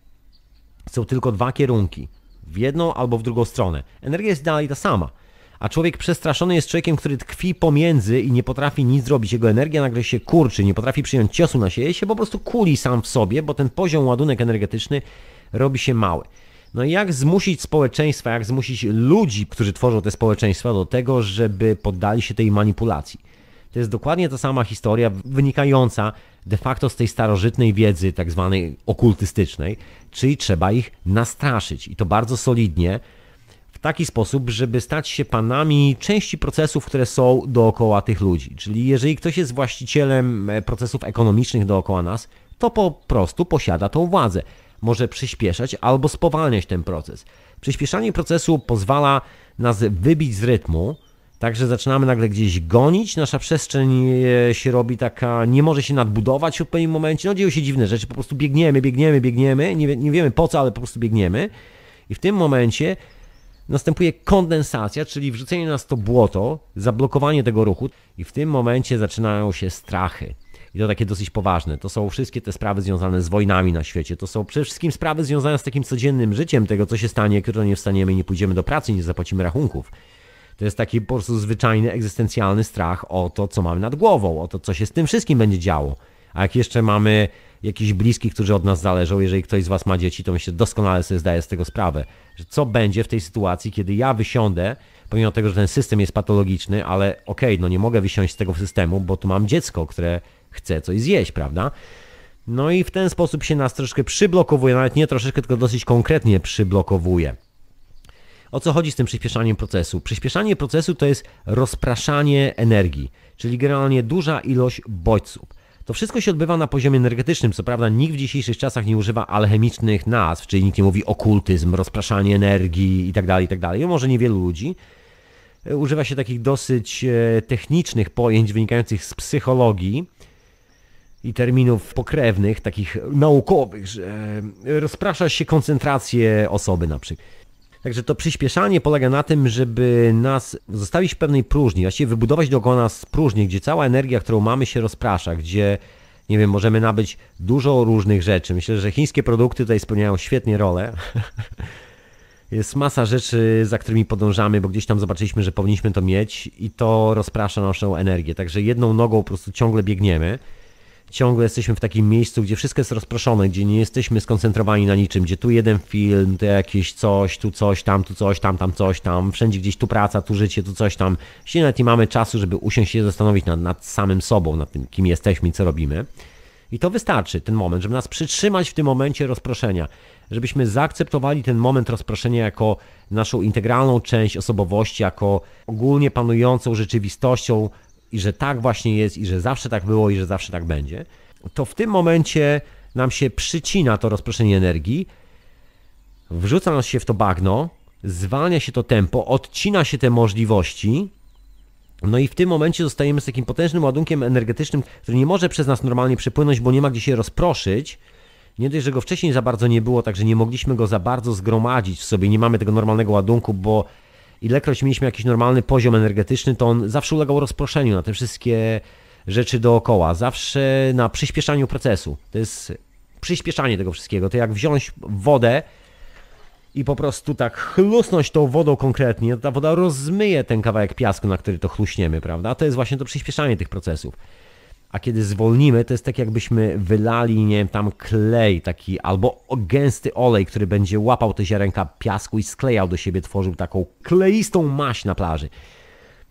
B: Są tylko dwa kierunki. W jedną albo w drugą stronę. Energia jest dalej ta sama. A człowiek przestraszony jest człowiekiem, który tkwi pomiędzy i nie potrafi nic zrobić. Jego energia nagle się kurczy, nie potrafi przyjąć ciosu na siebie, się po prostu kuli sam w sobie, bo ten poziom ładunek energetyczny robi się mały. No i jak zmusić społeczeństwa, jak zmusić ludzi, którzy tworzą te społeczeństwa do tego, żeby poddali się tej manipulacji? To jest dokładnie ta sama historia wynikająca de facto z tej starożytnej wiedzy, tak zwanej okultystycznej, czyli trzeba ich nastraszyć i to bardzo solidnie, w taki sposób, żeby stać się panami części procesów, które są dookoła tych ludzi. Czyli jeżeli ktoś jest właścicielem e, procesów ekonomicznych dookoła nas, to po prostu posiada tą władzę może przyspieszać albo spowalniać ten proces. Przyspieszanie procesu pozwala nas wybić z rytmu, Także zaczynamy nagle gdzieś gonić, nasza przestrzeń e, się robi taka, nie może się nadbudować w pewnym momencie, no dzieją się dziwne rzeczy, po prostu biegniemy, biegniemy, biegniemy, nie, nie wiemy po co, ale po prostu biegniemy. I w tym momencie następuje kondensacja, czyli wrzucenie nas to błoto, zablokowanie tego ruchu. I w tym momencie zaczynają się strachy. I to takie dosyć poważne. To są wszystkie te sprawy związane z wojnami na świecie. To są przede wszystkim sprawy związane z takim codziennym życiem, tego co się stanie, kiedy nie wstaniemy nie pójdziemy do pracy, nie zapłacimy rachunków. To jest taki po prostu zwyczajny, egzystencjalny strach o to, co mamy nad głową, o to, co się z tym wszystkim będzie działo. A jak jeszcze mamy jakichś bliskich, którzy od nas zależą, jeżeli ktoś z Was ma dzieci, to myślę, doskonale sobie zdaję z tego sprawę, że co będzie w tej sytuacji, kiedy ja wysiądę, pomimo tego, że ten system jest patologiczny, ale okej, okay, no nie mogę wysiąść z tego systemu, bo tu mam dziecko, które chce coś zjeść, prawda? No i w ten sposób się nas troszkę przyblokowuje, nawet nie troszeczkę, tylko dosyć konkretnie przyblokowuje. O co chodzi z tym przyspieszaniem procesu? Przyspieszanie procesu to jest rozpraszanie energii, czyli generalnie duża ilość bodźców. To wszystko się odbywa na poziomie energetycznym. Co prawda, nikt w dzisiejszych czasach nie używa alchemicznych nazw, czyli nikt nie mówi okultyzm, rozpraszanie energii itd., tak itd. Tak może niewielu ludzi. Używa się takich dosyć e, technicznych pojęć wynikających z psychologii i terminów pokrewnych, takich naukowych, że rozprasza się koncentrację osoby na przykład. Także to przyspieszanie polega na tym, żeby nas zostawić w pewnej próżni, właściwie wybudować dookoła nas próżnię, gdzie cała energia, którą mamy się rozprasza, gdzie nie wiem, możemy nabyć dużo różnych rzeczy. Myślę, że chińskie produkty tutaj spełniają świetnie rolę. [LAUGHS] Jest masa rzeczy, za którymi podążamy, bo gdzieś tam zobaczyliśmy, że powinniśmy to mieć i to rozprasza naszą energię. Także jedną nogą po prostu ciągle biegniemy ciągle jesteśmy w takim miejscu, gdzie wszystko jest rozproszone, gdzie nie jesteśmy skoncentrowani na niczym, gdzie tu jeden film, tu jakieś coś, tu coś, tam, tu coś, tam, tam coś, tam, wszędzie gdzieś tu praca, tu życie, tu coś tam. Jeśli nawet nie mamy czasu, żeby usiąść się zastanowić nad, nad samym sobą, nad tym, kim jesteśmy i co robimy. I to wystarczy, ten moment, żeby nas przytrzymać w tym momencie rozproszenia, żebyśmy zaakceptowali ten moment rozproszenia jako naszą integralną część osobowości, jako ogólnie panującą rzeczywistością, i że tak właśnie jest i że zawsze tak było i że zawsze tak będzie, to w tym momencie nam się przycina to rozproszenie energii, wrzuca nas się w to bagno, zwalnia się to tempo, odcina się te możliwości, no i w tym momencie zostajemy z takim potężnym ładunkiem energetycznym, który nie może przez nas normalnie przepłynąć, bo nie ma gdzie się rozproszyć. Nie dość, że go wcześniej za bardzo nie było, także nie mogliśmy go za bardzo zgromadzić w sobie, nie mamy tego normalnego ładunku, bo ilekroć mieliśmy jakiś normalny poziom energetyczny, to on zawsze ulegał rozproszeniu na te wszystkie rzeczy dookoła, zawsze na przyspieszaniu procesu. To jest przyspieszanie tego wszystkiego. To jak wziąć wodę i po prostu tak chlusnąć tą wodą konkretnie, to ta woda rozmyje ten kawałek piasku, na który to chluśniemy, prawda? To jest właśnie to przyspieszanie tych procesów a kiedy zwolnimy, to jest tak jakbyśmy wylali, nie wiem, tam klej taki albo gęsty olej, który będzie łapał te ziarenka piasku i sklejał do siebie, tworzył taką kleistą maść na plaży.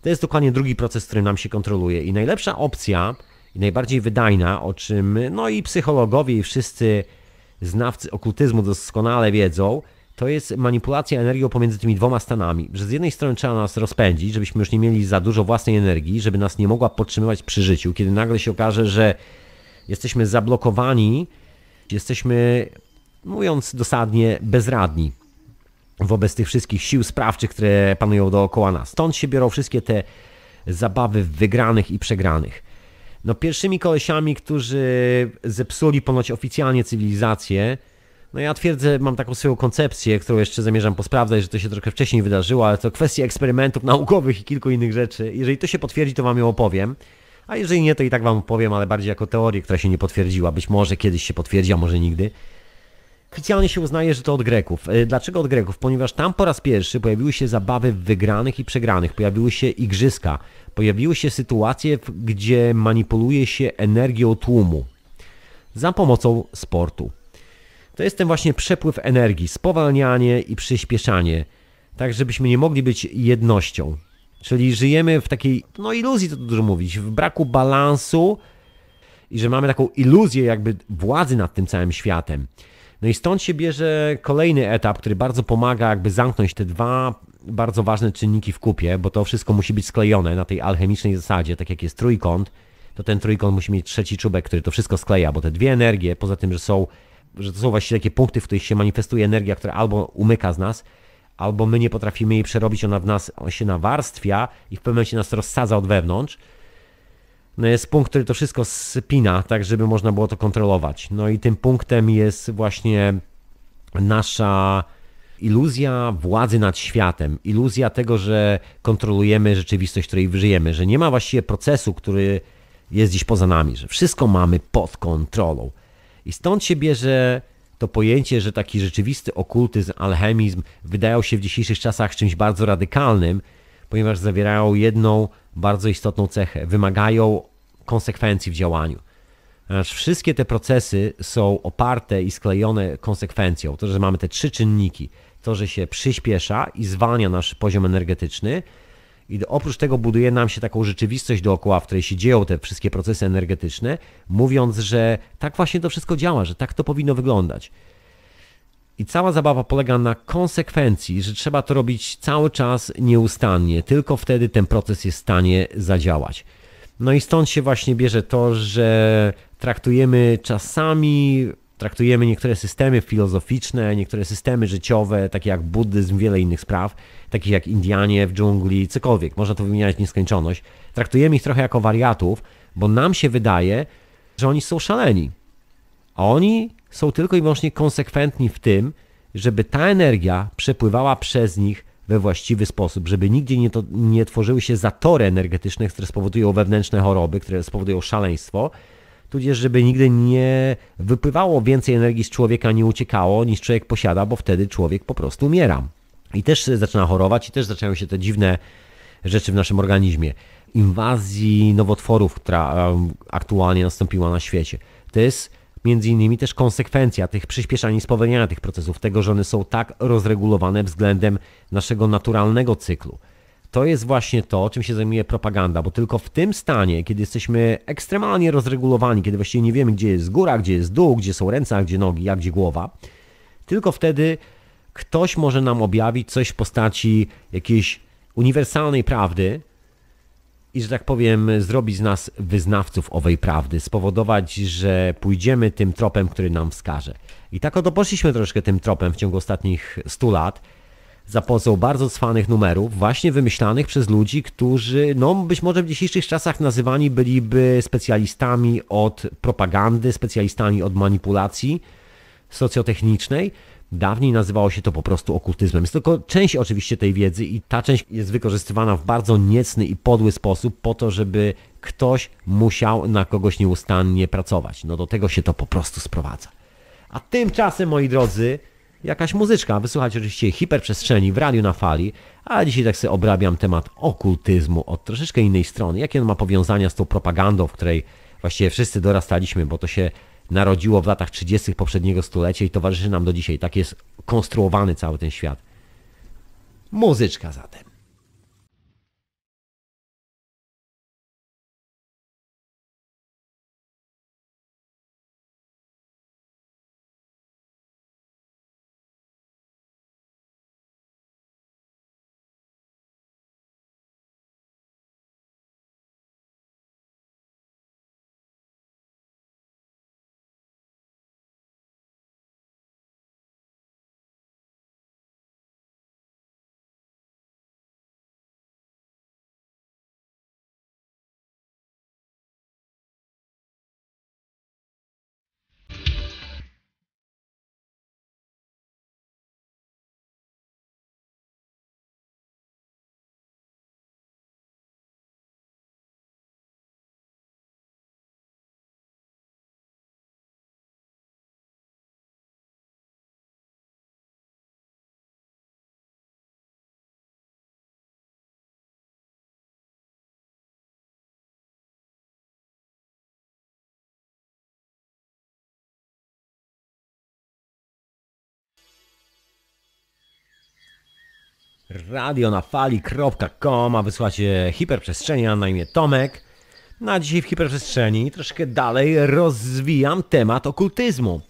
B: To jest dokładnie drugi proces, który nam się kontroluje i najlepsza opcja i najbardziej wydajna, o czym no i psychologowie i wszyscy znawcy okultyzmu doskonale wiedzą, to jest manipulacja energią pomiędzy tymi dwoma stanami. Że z jednej strony trzeba nas rozpędzić, żebyśmy już nie mieli za dużo własnej energii, żeby nas nie mogła podtrzymywać przy życiu, kiedy nagle się okaże, że jesteśmy zablokowani, jesteśmy, mówiąc dosadnie, bezradni wobec tych wszystkich sił sprawczych, które panują dookoła nas. Stąd się biorą wszystkie te zabawy wygranych i przegranych. No pierwszymi kolesiami, którzy zepsuli ponoć oficjalnie cywilizację, no ja twierdzę, mam taką swoją koncepcję, którą jeszcze zamierzam posprawdzać, że to się trochę wcześniej wydarzyło, ale to kwestia eksperymentów naukowych i kilku innych rzeczy. Jeżeli to się potwierdzi, to wam ją opowiem. A jeżeli nie, to i tak wam opowiem, ale bardziej jako teorię, która się nie potwierdziła. Być może kiedyś się potwierdzi, a może nigdy. Oficjalnie się uznaje, że to od Greków. E, dlaczego od Greków? Ponieważ tam po raz pierwszy pojawiły się zabawy wygranych i przegranych, pojawiły się igrzyska, pojawiły się sytuacje, gdzie manipuluje się energią tłumu za pomocą sportu to jest ten właśnie przepływ energii, spowalnianie i przyspieszanie, tak żebyśmy nie mogli być jednością. Czyli żyjemy w takiej, no iluzji to dużo mówić, w braku balansu i że mamy taką iluzję jakby władzy nad tym całym światem. No i stąd się bierze kolejny etap, który bardzo pomaga jakby zamknąć te dwa bardzo ważne czynniki w kupie, bo to wszystko musi być sklejone na tej alchemicznej zasadzie, tak jak jest trójkąt, to ten trójkąt musi mieć trzeci czubek, który to wszystko skleja, bo te dwie energie, poza tym, że są że to są właściwie takie punkty, w których się manifestuje energia, która albo umyka z nas, albo my nie potrafimy jej przerobić, ona w nas on się nawarstwia i w pewnym momencie nas rozsadza od wewnątrz. No jest punkt, który to wszystko spina, tak żeby można było to kontrolować. No i tym punktem jest właśnie nasza iluzja władzy nad światem, iluzja tego, że kontrolujemy rzeczywistość, w której żyjemy, że nie ma właściwie procesu, który jest gdzieś poza nami, że wszystko mamy pod kontrolą. I stąd się bierze to pojęcie, że taki rzeczywisty okultyzm, alchemizm wydają się w dzisiejszych czasach czymś bardzo radykalnym, ponieważ zawierają jedną bardzo istotną cechę. Wymagają konsekwencji w działaniu. Wszystkie te procesy są oparte i sklejone konsekwencją. To, że mamy te trzy czynniki. To, że się przyspiesza i zwalnia nasz poziom energetyczny, i oprócz tego buduje nam się taką rzeczywistość dookoła, w której się dzieją te wszystkie procesy energetyczne, mówiąc, że tak właśnie to wszystko działa, że tak to powinno wyglądać. I cała zabawa polega na konsekwencji, że trzeba to robić cały czas nieustannie, tylko wtedy ten proces jest w stanie zadziałać. No i stąd się właśnie bierze to, że traktujemy czasami, traktujemy niektóre systemy filozoficzne, niektóre systemy życiowe, takie jak buddyzm, wiele innych spraw, takich jak Indianie w dżungli, cokolwiek, można to wymieniać nieskończoność. Traktujemy ich trochę jako wariatów, bo nam się wydaje, że oni są szaleni. A oni są tylko i wyłącznie konsekwentni w tym, żeby ta energia przepływała przez nich we właściwy sposób, żeby nigdzie nie, to, nie tworzyły się zatory energetyczne, które spowodują wewnętrzne choroby, które spowodują szaleństwo, tudzież żeby nigdy nie wypływało więcej energii z człowieka, nie uciekało niż człowiek posiada, bo wtedy człowiek po prostu umiera. I też zaczyna chorować, i też zaczynają się te dziwne rzeczy w naszym organizmie. Inwazji nowotworów, która aktualnie nastąpiła na świecie. To jest między innymi też konsekwencja tych przyspieszania i spowolnienia tych procesów, tego, że one są tak rozregulowane względem naszego naturalnego cyklu. To jest właśnie to, czym się zajmuje propaganda, bo tylko w tym stanie, kiedy jesteśmy ekstremalnie rozregulowani, kiedy właściwie nie wiemy, gdzie jest góra, gdzie jest dół, gdzie są ręce, a gdzie nogi, a gdzie głowa, tylko wtedy ktoś może nam objawić coś w postaci jakiejś uniwersalnej prawdy, i, że tak powiem, zrobić z nas wyznawców owej prawdy, spowodować, że pójdziemy tym tropem, który nam wskaże. I tak oto poszliśmy troszkę tym tropem w ciągu ostatnich 100 lat, za pomocą bardzo cwanych numerów, właśnie wymyślanych przez ludzi, którzy, no być może w dzisiejszych czasach nazywani byliby specjalistami od propagandy, specjalistami od manipulacji socjotechnicznej, Dawniej nazywało się to po prostu okultyzmem. Jest tylko część oczywiście tej wiedzy i ta część jest wykorzystywana w bardzo niecny i podły sposób po to, żeby ktoś musiał na kogoś nieustannie pracować. No do tego się to po prostu sprowadza. A tymczasem, moi drodzy, jakaś muzyczka. Wysłuchać oczywiście hiperprzestrzeni w radiu na fali, a dzisiaj tak sobie obrabiam temat okultyzmu od troszeczkę innej strony. Jakie on ma powiązania z tą propagandą, w której właściwie wszyscy dorastaliśmy, bo to się narodziło w latach 30. poprzedniego stulecia i towarzyszy nam do dzisiaj. Tak jest konstruowany cały ten świat. Muzyczka zatem. Radio na fali.com, a wysłacie hiperprzestrzeni, a na imię Tomek. Na dzisiaj w hiperprzestrzeni troszkę dalej rozwijam temat okultyzmu.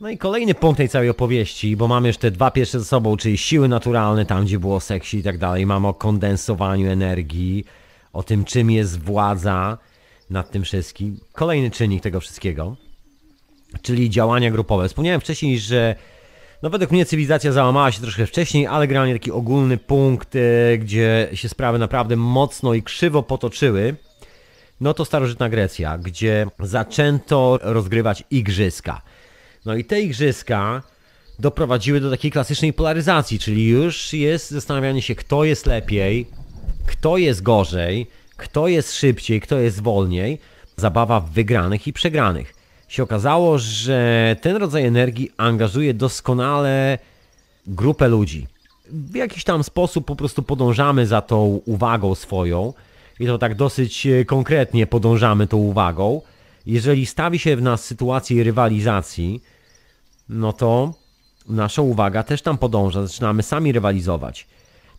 B: No i kolejny punkt tej całej opowieści, bo mamy już te dwa pierwsze ze sobą, czyli siły naturalne, tam gdzie było seksi i tak dalej. Mamy o kondensowaniu energii, o tym czym jest władza nad tym wszystkim. Kolejny czynnik tego wszystkiego, czyli działania grupowe. Wspomniałem wcześniej, że no według mnie cywilizacja załamała się troszkę wcześniej, ale generalnie taki ogólny punkt, e, gdzie się sprawy naprawdę mocno i krzywo potoczyły, no to starożytna Grecja, gdzie zaczęto rozgrywać igrzyska. No i te igrzyska doprowadziły do takiej klasycznej polaryzacji, czyli już jest zastanawianie się, kto jest lepiej, kto jest gorzej, kto jest szybciej, kto jest wolniej. Zabawa w wygranych i przegranych się okazało, że ten rodzaj energii angażuje doskonale grupę ludzi. W jakiś tam sposób po prostu podążamy za tą uwagą swoją i to tak dosyć e, konkretnie podążamy tą uwagą. Jeżeli stawi się w nas sytuacji rywalizacji, no to nasza uwaga też tam podąża, zaczynamy sami rywalizować.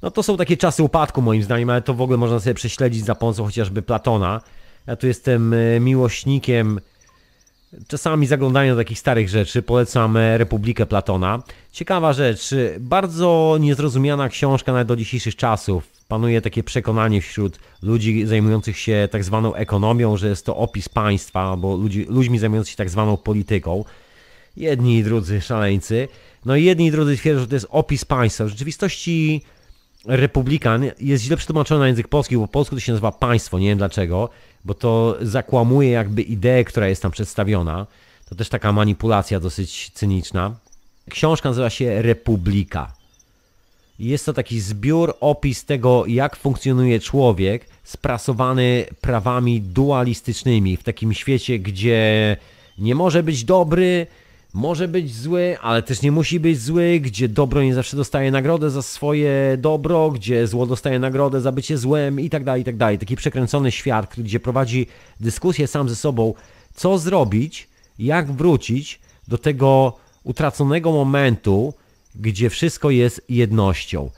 B: No to są takie czasy upadku moim zdaniem, ale to w ogóle można sobie prześledzić za pomocą chociażby Platona. Ja tu jestem e, miłośnikiem Czasami zaglądanie do takich starych rzeczy, polecam Republikę Platona. Ciekawa rzecz, bardzo niezrozumiana książka nawet do dzisiejszych czasów. panuje takie przekonanie wśród ludzi zajmujących się tak zwaną ekonomią, że jest to opis państwa, albo ludzi, ludźmi zajmującymi się tak zwaną polityką. Jedni i drudzy szaleńcy. No i jedni i drudzy twierdzą, że to jest opis państwa. W rzeczywistości republikan jest źle przetłumaczony na język polski, bo po polsku to się nazywa państwo, nie wiem dlaczego, bo to zakłamuje jakby ideę, która jest tam przedstawiona. To też taka manipulacja dosyć cyniczna. Książka nazywa się Republika. Jest to taki zbiór, opis tego, jak funkcjonuje człowiek, sprasowany prawami dualistycznymi w takim świecie, gdzie nie może być dobry, może być zły, ale też nie musi być zły, gdzie dobro nie zawsze dostaje nagrodę za swoje dobro, gdzie zło dostaje nagrodę za bycie złem i tak dalej, i tak dalej. Taki przekręcony świat, gdzie prowadzi dyskusję sam ze sobą, co zrobić, jak wrócić do tego utraconego momentu, gdzie wszystko jest jednością.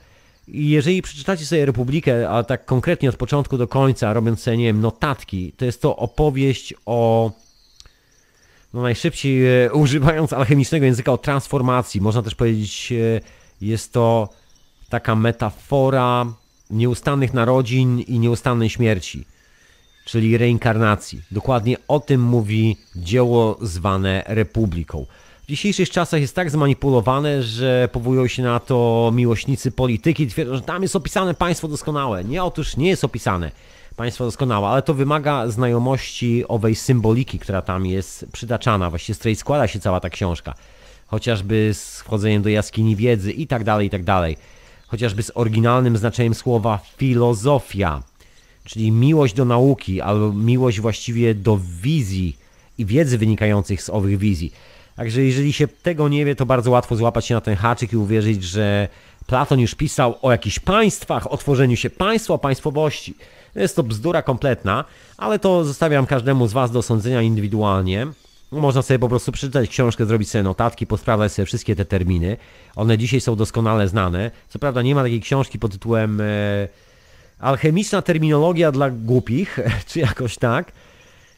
B: I jeżeli przeczytacie sobie Republikę, a tak konkretnie od początku do końca, robiąc sobie, nie wiem, notatki, to jest to opowieść o no najszybciej e, używając alchemicznego języka o transformacji. Można też powiedzieć, e, jest to taka metafora nieustannych narodzin i nieustannej śmierci, czyli reinkarnacji. Dokładnie o tym mówi dzieło zwane Republiką. W dzisiejszych czasach jest tak zmanipulowane, że powołują się na to miłośnicy polityki, twierdzą, że tam jest opisane państwo doskonałe. Nie, otóż nie jest opisane państwo doskonałe, ale to wymaga znajomości owej symboliki, która tam jest przytaczana, właściwie z której składa się cała ta książka. Chociażby z wchodzeniem do jaskini wiedzy i tak dalej, i tak dalej. Chociażby z oryginalnym znaczeniem słowa filozofia, czyli miłość do nauki, albo miłość właściwie do wizji i wiedzy wynikających z owych wizji. Także jeżeli się tego nie wie, to bardzo łatwo złapać się na ten haczyk i uwierzyć, że Platon już pisał o jakichś państwach, o tworzeniu się państwa, o państwowości. Jest to bzdura kompletna, ale to zostawiam każdemu z Was do sądzenia indywidualnie. Można sobie po prostu przeczytać książkę, zrobić sobie notatki, posprawdzać sobie wszystkie te terminy. One dzisiaj są doskonale znane. Co prawda nie ma takiej książki pod tytułem e, Alchemiczna terminologia dla głupich, [LAUGHS] czy jakoś tak.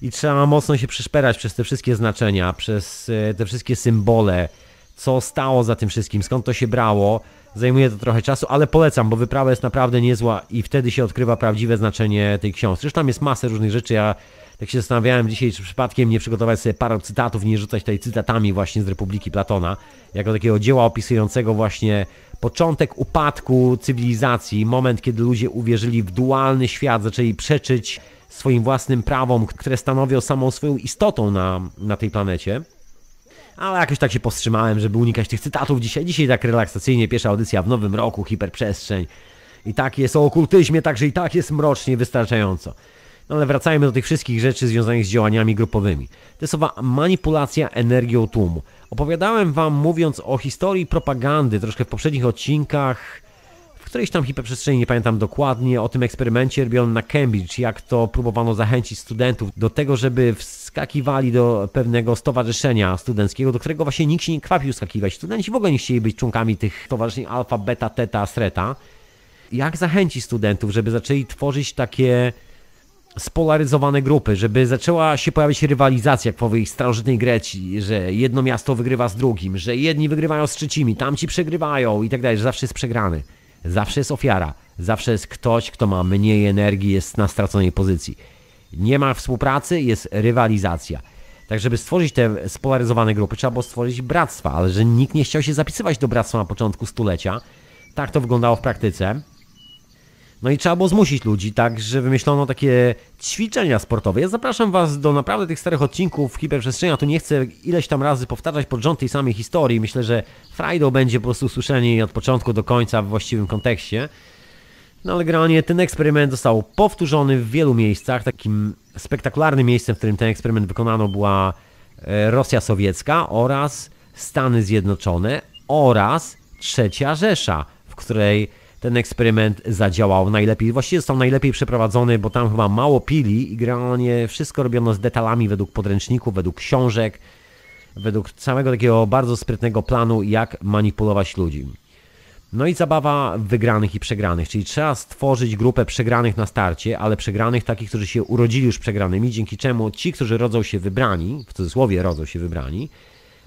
B: I trzeba mocno się przyszperać przez te wszystkie znaczenia, przez e, te wszystkie symbole, co stało za tym wszystkim, skąd to się brało. Zajmuje to trochę czasu, ale polecam, bo wyprawa jest naprawdę niezła i wtedy się odkrywa prawdziwe znaczenie tej książki. Zresztą tam jest masę różnych rzeczy. Ja tak się zastanawiałem dzisiaj, czy przypadkiem nie przygotować sobie parę cytatów, nie rzucać tutaj cytatami właśnie z Republiki Platona, jako takiego dzieła opisującego właśnie początek upadku cywilizacji, moment, kiedy ludzie uwierzyli w dualny świat, zaczęli przeczyć swoim własnym prawom, które stanowią samą swoją istotą na, na tej planecie. Ale jakoś tak się powstrzymałem, żeby unikać tych cytatów dzisiaj. Dzisiaj tak relaksacyjnie, pierwsza audycja w nowym roku, hiperprzestrzeń. I tak jest o okultyzmie, także i tak jest mrocznie wystarczająco. No ale wracajmy do tych wszystkich rzeczy związanych z działaniami grupowymi. To jest owa manipulacja energią tłumu. Opowiadałem wam, mówiąc o historii propagandy, troszkę w poprzednich odcinkach, którejś tam hiperprzestrzeni, nie pamiętam dokładnie, o tym eksperymencie robionym na Cambridge, jak to próbowano zachęcić studentów do tego, żeby wskakiwali do pewnego stowarzyszenia studenckiego, do którego właśnie nikt się nie kwapił skakiwać. Studenci w ogóle nie chcieli być członkami tych stowarzyszeń alfa, beta, teta, streta. Jak zachęcić studentów, żeby zaczęli tworzyć takie spolaryzowane grupy, żeby zaczęła się pojawić rywalizacja jak w owej starożytnej Grecji, że jedno miasto wygrywa z drugim, że jedni wygrywają z trzecimi, tamci przegrywają i tak dalej, że zawsze jest przegrany. Zawsze jest ofiara. Zawsze jest ktoś, kto ma mniej energii, jest na straconej pozycji. Nie ma współpracy, jest rywalizacja. Tak, żeby stworzyć te spolaryzowane grupy, trzeba było stworzyć bractwa, ale że nikt nie chciał się zapisywać do bractwa na początku stulecia. Tak to wyglądało w praktyce. No i trzeba było zmusić ludzi, tak, że wymyślono takie ćwiczenia sportowe. Ja zapraszam Was do naprawdę tych starych odcinków hiperprzestrzenia. Tu nie chcę ileś tam razy powtarzać pod rząd tej samej historii. Myślę, że Friday będzie po prostu słyszenie od początku do końca w właściwym kontekście. No ale generalnie ten eksperyment został powtórzony w wielu miejscach. Takim spektakularnym miejscem, w którym ten eksperyment wykonano była e, Rosja Sowiecka oraz Stany Zjednoczone oraz Trzecia Rzesza, w której ten eksperyment zadziałał najlepiej. Właściwie został najlepiej przeprowadzony, bo tam chyba mało pili i generalnie wszystko robiono z detalami według podręczników, według książek, według całego takiego bardzo sprytnego planu, jak manipulować ludzi. No i zabawa wygranych i przegranych, czyli trzeba stworzyć grupę przegranych na starcie, ale przegranych takich, którzy się urodzili już przegranymi, dzięki czemu ci, którzy rodzą się wybrani, w cudzysłowie rodzą się wybrani,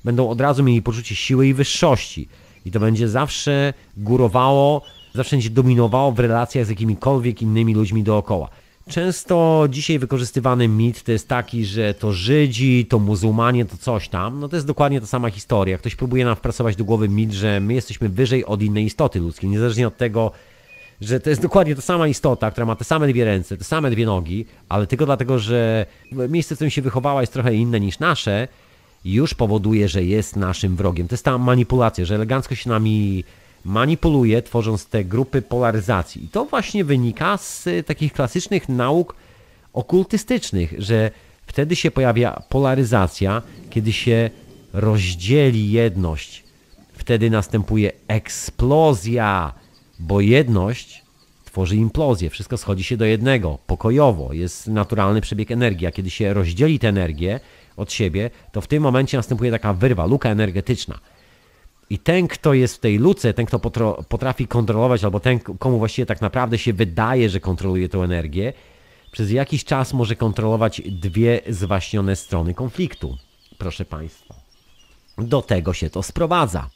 B: będą od razu mieli poczucie siły i wyższości. I to będzie zawsze górowało zawsze będzie dominowało w relacjach z jakimikolwiek innymi ludźmi dookoła. Często dzisiaj wykorzystywany mit to jest taki, że to Żydzi, to muzułmanie, to coś tam. No to jest dokładnie ta sama historia. Ktoś próbuje nam wpracować do głowy mit, że my jesteśmy wyżej od innej istoty ludzkiej, niezależnie od tego, że to jest dokładnie ta sama istota, która ma te same dwie ręce, te same dwie nogi, ale tylko dlatego, że miejsce, w którym się wychowała jest trochę inne niż nasze, już powoduje, że jest naszym wrogiem. To jest ta manipulacja, że elegancko się nami manipuluje, tworząc te grupy polaryzacji. I to właśnie wynika z takich klasycznych nauk okultystycznych, że wtedy się pojawia polaryzacja, kiedy się rozdzieli jedność. Wtedy następuje eksplozja, bo jedność tworzy implozję. Wszystko schodzi się do jednego, pokojowo. Jest naturalny przebieg energii, a kiedy się rozdzieli tę energię od siebie, to w tym momencie następuje taka wyrwa, luka energetyczna. I ten, kto jest w tej luce, ten, kto potrafi kontrolować, albo ten, komu właściwie tak naprawdę się wydaje, że kontroluje tę energię, przez jakiś czas może kontrolować dwie zwaśnione strony konfliktu. Proszę Państwa. Do tego się to sprowadza.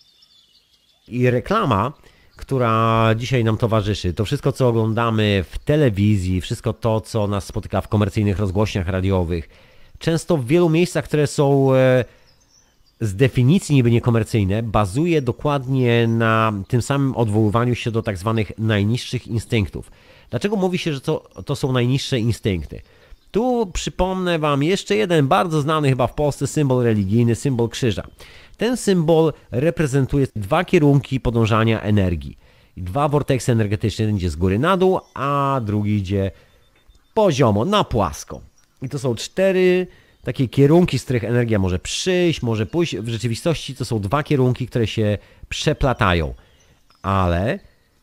B: I reklama, która dzisiaj nam towarzyszy, to wszystko, co oglądamy w telewizji, wszystko to, co nas spotyka w komercyjnych rozgłośniach radiowych, często w wielu miejscach, które są e, z definicji niby niekomercyjne bazuje dokładnie na tym samym odwoływaniu się do tak zwanych najniższych instynktów. Dlaczego mówi się, że to, to są najniższe instynkty? Tu przypomnę Wam jeszcze jeden bardzo znany chyba w Polsce symbol religijny, symbol krzyża. Ten symbol reprezentuje dwa kierunki podążania energii. Dwa worteksy energetyczne, jeden idzie z góry na dół, a drugi idzie poziomo, na płasko. I to są cztery takie kierunki, z których energia może przyjść, może pójść. W rzeczywistości to są dwa kierunki, które się przeplatają. Ale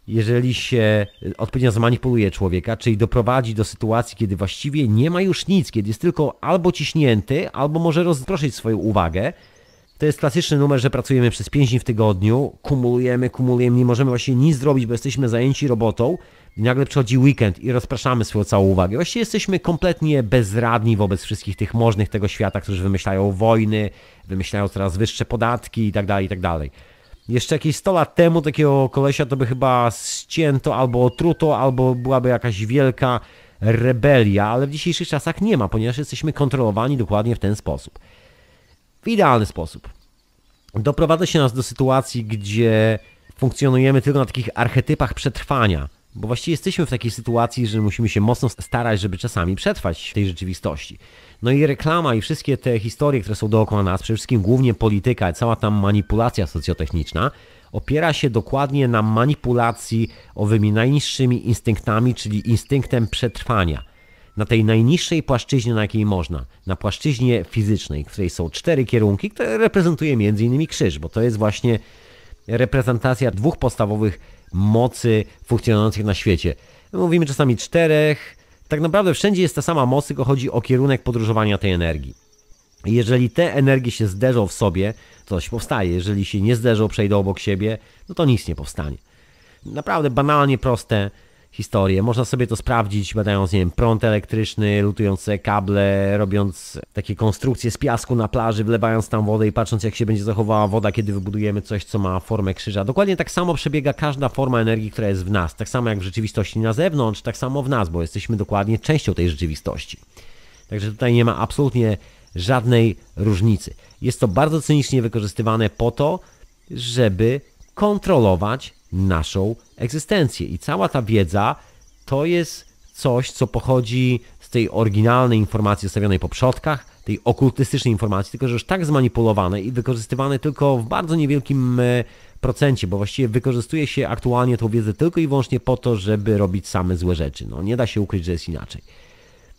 B: jeżeli się odpowiednio zmanipuluje człowieka, czyli doprowadzi do sytuacji, kiedy właściwie nie ma już nic, kiedy jest tylko albo ciśnięty, albo może rozproszyć swoją uwagę, to jest klasyczny numer, że pracujemy przez 5 dni w tygodniu, kumulujemy, kumulujemy, nie możemy właśnie nic zrobić, bo jesteśmy zajęci robotą, i nagle przychodzi weekend i rozpraszamy swoją całą uwagę. Właściwie jesteśmy kompletnie bezradni wobec wszystkich tych możnych tego świata, którzy wymyślają wojny, wymyślają coraz wyższe podatki itd., tak itd. Tak Jeszcze jakieś 100 lat temu takiego kolesia to by chyba ścięto albo otruto, albo byłaby jakaś wielka rebelia, ale w dzisiejszych czasach nie ma, ponieważ jesteśmy kontrolowani dokładnie w ten sposób. W idealny sposób. Doprowadza się nas do sytuacji, gdzie funkcjonujemy tylko na takich archetypach przetrwania bo właściwie jesteśmy w takiej sytuacji, że musimy się mocno starać, żeby czasami przetrwać w tej rzeczywistości. No i reklama i wszystkie te historie, które są dookoła nas, przede wszystkim głównie polityka, cała ta manipulacja socjotechniczna, opiera się dokładnie na manipulacji owymi najniższymi instynktami, czyli instynktem przetrwania. Na tej najniższej płaszczyźnie, na jakiej można, na płaszczyźnie fizycznej, w której są cztery kierunki, które reprezentuje m.in. krzyż, bo to jest właśnie reprezentacja dwóch podstawowych mocy funkcjonujących na świecie. Mówimy czasami czterech. Tak naprawdę wszędzie jest ta sama moc, tylko chodzi o kierunek podróżowania tej energii. Jeżeli te energie się zderzą w sobie, coś powstaje. Jeżeli się nie zderzą, przejdą obok siebie, no to nic nie powstanie. Naprawdę banalnie proste historię. Można sobie to sprawdzić, badając, nie wiem, prąd elektryczny, lutując kable, robiąc takie konstrukcje z piasku na plaży, wlewając tam wodę i patrząc, jak się będzie zachowała woda, kiedy wybudujemy coś, co ma formę krzyża. Dokładnie tak samo przebiega każda forma energii, która jest w nas. Tak samo jak w rzeczywistości na zewnątrz, tak samo w nas, bo jesteśmy dokładnie częścią tej rzeczywistości. Także tutaj nie ma absolutnie żadnej różnicy. Jest to bardzo cynicznie wykorzystywane po to, żeby kontrolować naszą egzystencję. I cała ta wiedza to jest coś, co pochodzi z tej oryginalnej informacji zostawionej po przodkach, tej okultystycznej informacji, tylko że już tak zmanipulowane i wykorzystywane tylko w bardzo niewielkim e, procencie, bo właściwie wykorzystuje się aktualnie tą wiedzę tylko i wyłącznie po to, żeby robić same złe rzeczy. No nie da się ukryć, że jest inaczej.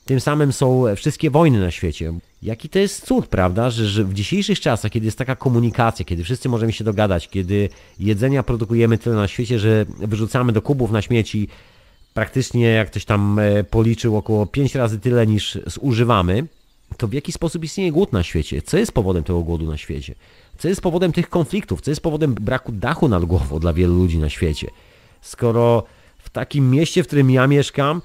B: Tym samym są wszystkie wojny na świecie. Jaki to jest cud, prawda, że, że, w dzisiejszych czasach, kiedy jest taka komunikacja, kiedy wszyscy możemy się dogadać, kiedy jedzenia produkujemy tyle na świecie, że wyrzucamy do kubów na śmieci praktycznie, jak ktoś tam e, policzył, około 5 razy tyle niż zużywamy, to w jaki sposób istnieje głód na świecie? Co jest powodem tego głodu na świecie? Co jest powodem tych konfliktów? Co jest powodem braku dachu nad głową dla wielu ludzi na świecie? Skoro w takim mieście, w którym ja mieszkam,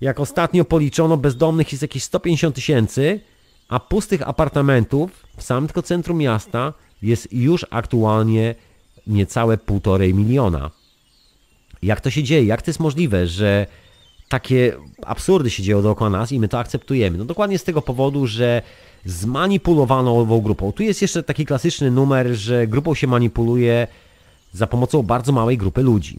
B: jak ostatnio policzono, bezdomnych jest jakieś 150 tysięcy, a pustych apartamentów w samym tylko centrum miasta jest już aktualnie niecałe półtorej miliona. Jak to się dzieje? Jak to jest możliwe, że takie absurdy się dzieją dookoła nas i my to akceptujemy? No dokładnie z tego powodu, że zmanipulowano ową grupą. Tu jest jeszcze taki klasyczny numer, że grupą się manipuluje za pomocą bardzo małej grupy ludzi.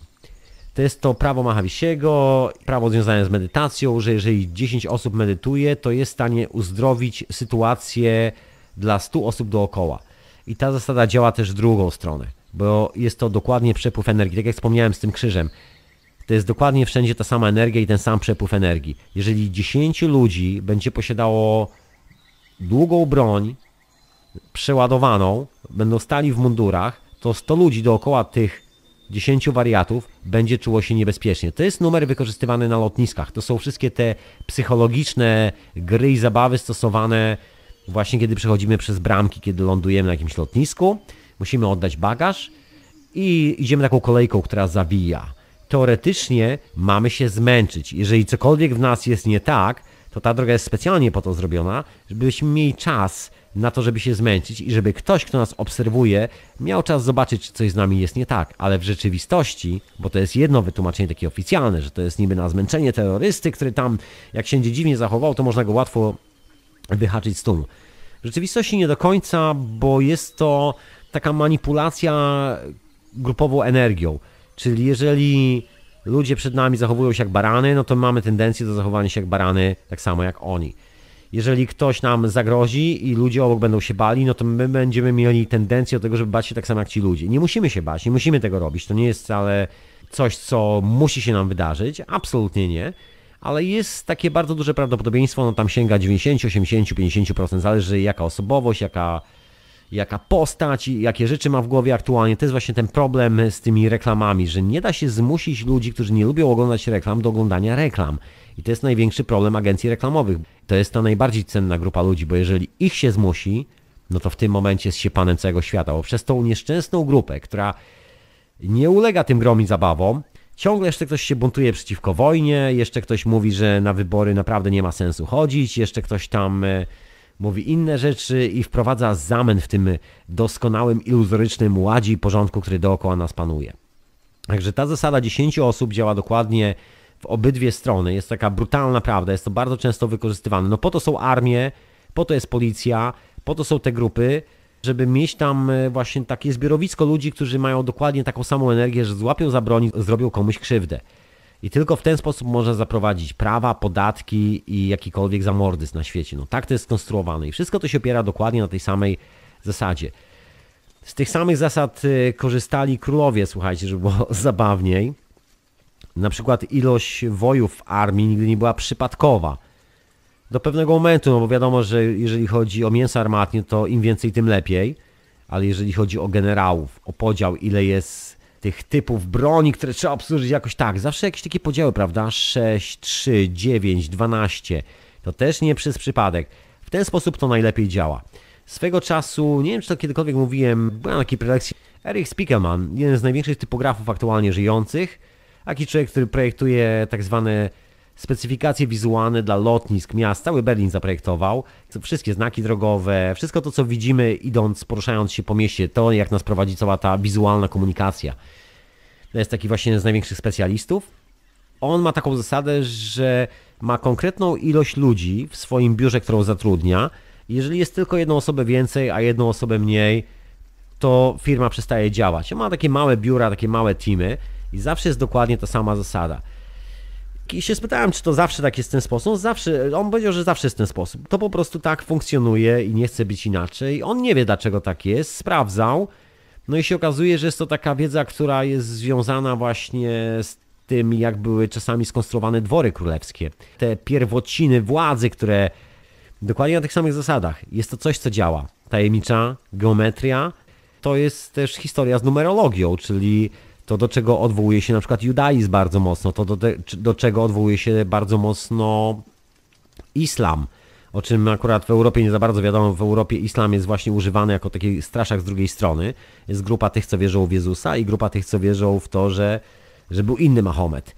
B: To jest to prawo Mahavisiego, prawo związane z medytacją, że jeżeli 10 osób medytuje, to jest w stanie uzdrowić sytuację dla 100 osób dookoła. I ta zasada działa też w drugą stronę, bo jest to dokładnie przepływ energii. Tak jak wspomniałem z tym krzyżem, to jest dokładnie wszędzie ta sama energia i ten sam przepływ energii. Jeżeli 10 ludzi będzie posiadało długą broń przeładowaną, będą stali w mundurach, to 100 ludzi dookoła tych 10 wariatów będzie czuło się niebezpiecznie. To jest numer wykorzystywany na lotniskach. To są wszystkie te psychologiczne gry i zabawy stosowane właśnie kiedy przechodzimy przez bramki, kiedy lądujemy na jakimś lotnisku. Musimy oddać bagaż i idziemy taką kolejką, która zabija. Teoretycznie mamy się zmęczyć. Jeżeli cokolwiek w nas jest nie tak, to ta droga jest specjalnie po to zrobiona, żebyśmy mieli czas na to, żeby się zmęczyć i żeby ktoś, kto nas obserwuje, miał czas zobaczyć, czy coś z nami jest nie tak. Ale w rzeczywistości, bo to jest jedno wytłumaczenie takie oficjalne, że to jest niby na zmęczenie terrorysty, który tam, jak się dziwnie zachował, to można go łatwo wyhaczyć z tłumu. W rzeczywistości nie do końca, bo jest to taka manipulacja grupową energią. Czyli jeżeli ludzie przed nami zachowują się jak barany, no to mamy tendencję do zachowania się jak barany, tak samo jak oni. Jeżeli ktoś nam zagrozi i ludzie obok będą się bali, no to my będziemy mieli tendencję do tego, żeby bać się tak samo jak ci ludzie. Nie musimy się bać, nie musimy tego robić. To nie jest wcale coś, co musi się nam wydarzyć. Absolutnie nie. Ale jest takie bardzo duże prawdopodobieństwo, no tam sięga 90, 80, 50%, zależy jaka osobowość, jaka jaka postać, jakie rzeczy ma w głowie aktualnie. To jest właśnie ten problem z tymi reklamami, że nie da się zmusić ludzi, którzy nie lubią oglądać reklam, do oglądania reklam. I to jest największy problem agencji reklamowych. To jest ta najbardziej cenna grupa ludzi, bo jeżeli ich się zmusi, no to w tym momencie jest się panem całego świata, bo przez tą nieszczęsną grupę, która nie ulega tym grom i zabawom, ciągle jeszcze ktoś się buntuje przeciwko wojnie, jeszcze ktoś mówi, że na wybory naprawdę nie ma sensu chodzić, jeszcze ktoś tam e, mówi inne rzeczy i wprowadza zamęt w tym doskonałym, iluzorycznym ładzie i porządku, który dookoła nas panuje. Także ta zasada 10 osób działa dokładnie w obydwie strony. Jest taka brutalna prawda, jest to bardzo często wykorzystywane. No po to są armie, po to jest policja, po to są te grupy, żeby mieć tam e, właśnie takie zbiorowisko ludzi, którzy mają dokładnie taką samą energię, że złapią za broń, zrobią komuś krzywdę. I tylko w ten sposób można zaprowadzić prawa, podatki i jakikolwiek zamordyzm na świecie. No tak to jest skonstruowane i wszystko to się opiera dokładnie na tej samej zasadzie. Z tych samych zasad e, korzystali królowie, słuchajcie, żeby było [LAUGHS] zabawniej. Na przykład ilość wojów w armii nigdy nie była przypadkowa. Do pewnego momentu, no bo wiadomo, że jeżeli chodzi o mięso armatnie, to im więcej, tym lepiej. Ale jeżeli chodzi o generałów, o podział, ile jest tych typów broni, które trzeba obsłużyć jakoś tak, zawsze jakieś takie podziały, prawda? 6, 3, 9, 12. To też nie przez przypadek. W ten sposób to najlepiej działa. Swego czasu, nie wiem czy to kiedykolwiek mówiłem, byłem na takiej prelekcji. Eric Spiegelman, jeden z największych typografów aktualnie żyjących, taki człowiek, który projektuje tak zwane specyfikacje wizualne dla lotnisk miast. Cały Berlin zaprojektował. Wszystkie znaki drogowe, wszystko to, co widzimy idąc, poruszając się po mieście, to jak nas prowadzi cała ta wizualna komunikacja. To jest taki właśnie z największych specjalistów. On ma taką zasadę, że ma konkretną ilość ludzi w swoim biurze, którą zatrudnia. Jeżeli jest tylko jedną osobę więcej, a jedną osobę mniej, to firma przestaje działać. On ma takie małe biura, takie małe teamy i zawsze jest dokładnie ta sama zasada. I się spytałem, czy to zawsze tak jest w ten sposób. Zawsze, on powiedział, że zawsze jest w ten sposób. To po prostu tak funkcjonuje i nie chce być inaczej. On nie wie, dlaczego tak jest. Sprawdzał. No i się okazuje, że jest to taka wiedza, która jest związana właśnie z tym, jak były czasami skonstruowane dwory królewskie. Te pierwociny władzy, które dokładnie na tych samych zasadach. Jest to coś, co działa. Tajemnicza geometria to jest też historia z numerologią, czyli to do czego odwołuje się na przykład judaizm bardzo mocno, to do, do czego odwołuje się bardzo mocno islam, o czym akurat w Europie nie za bardzo wiadomo. W Europie islam jest właśnie używany jako taki straszak z drugiej strony. Jest grupa tych, co wierzą w Jezusa i grupa tych, co wierzą w to, że, że był inny Mahomet.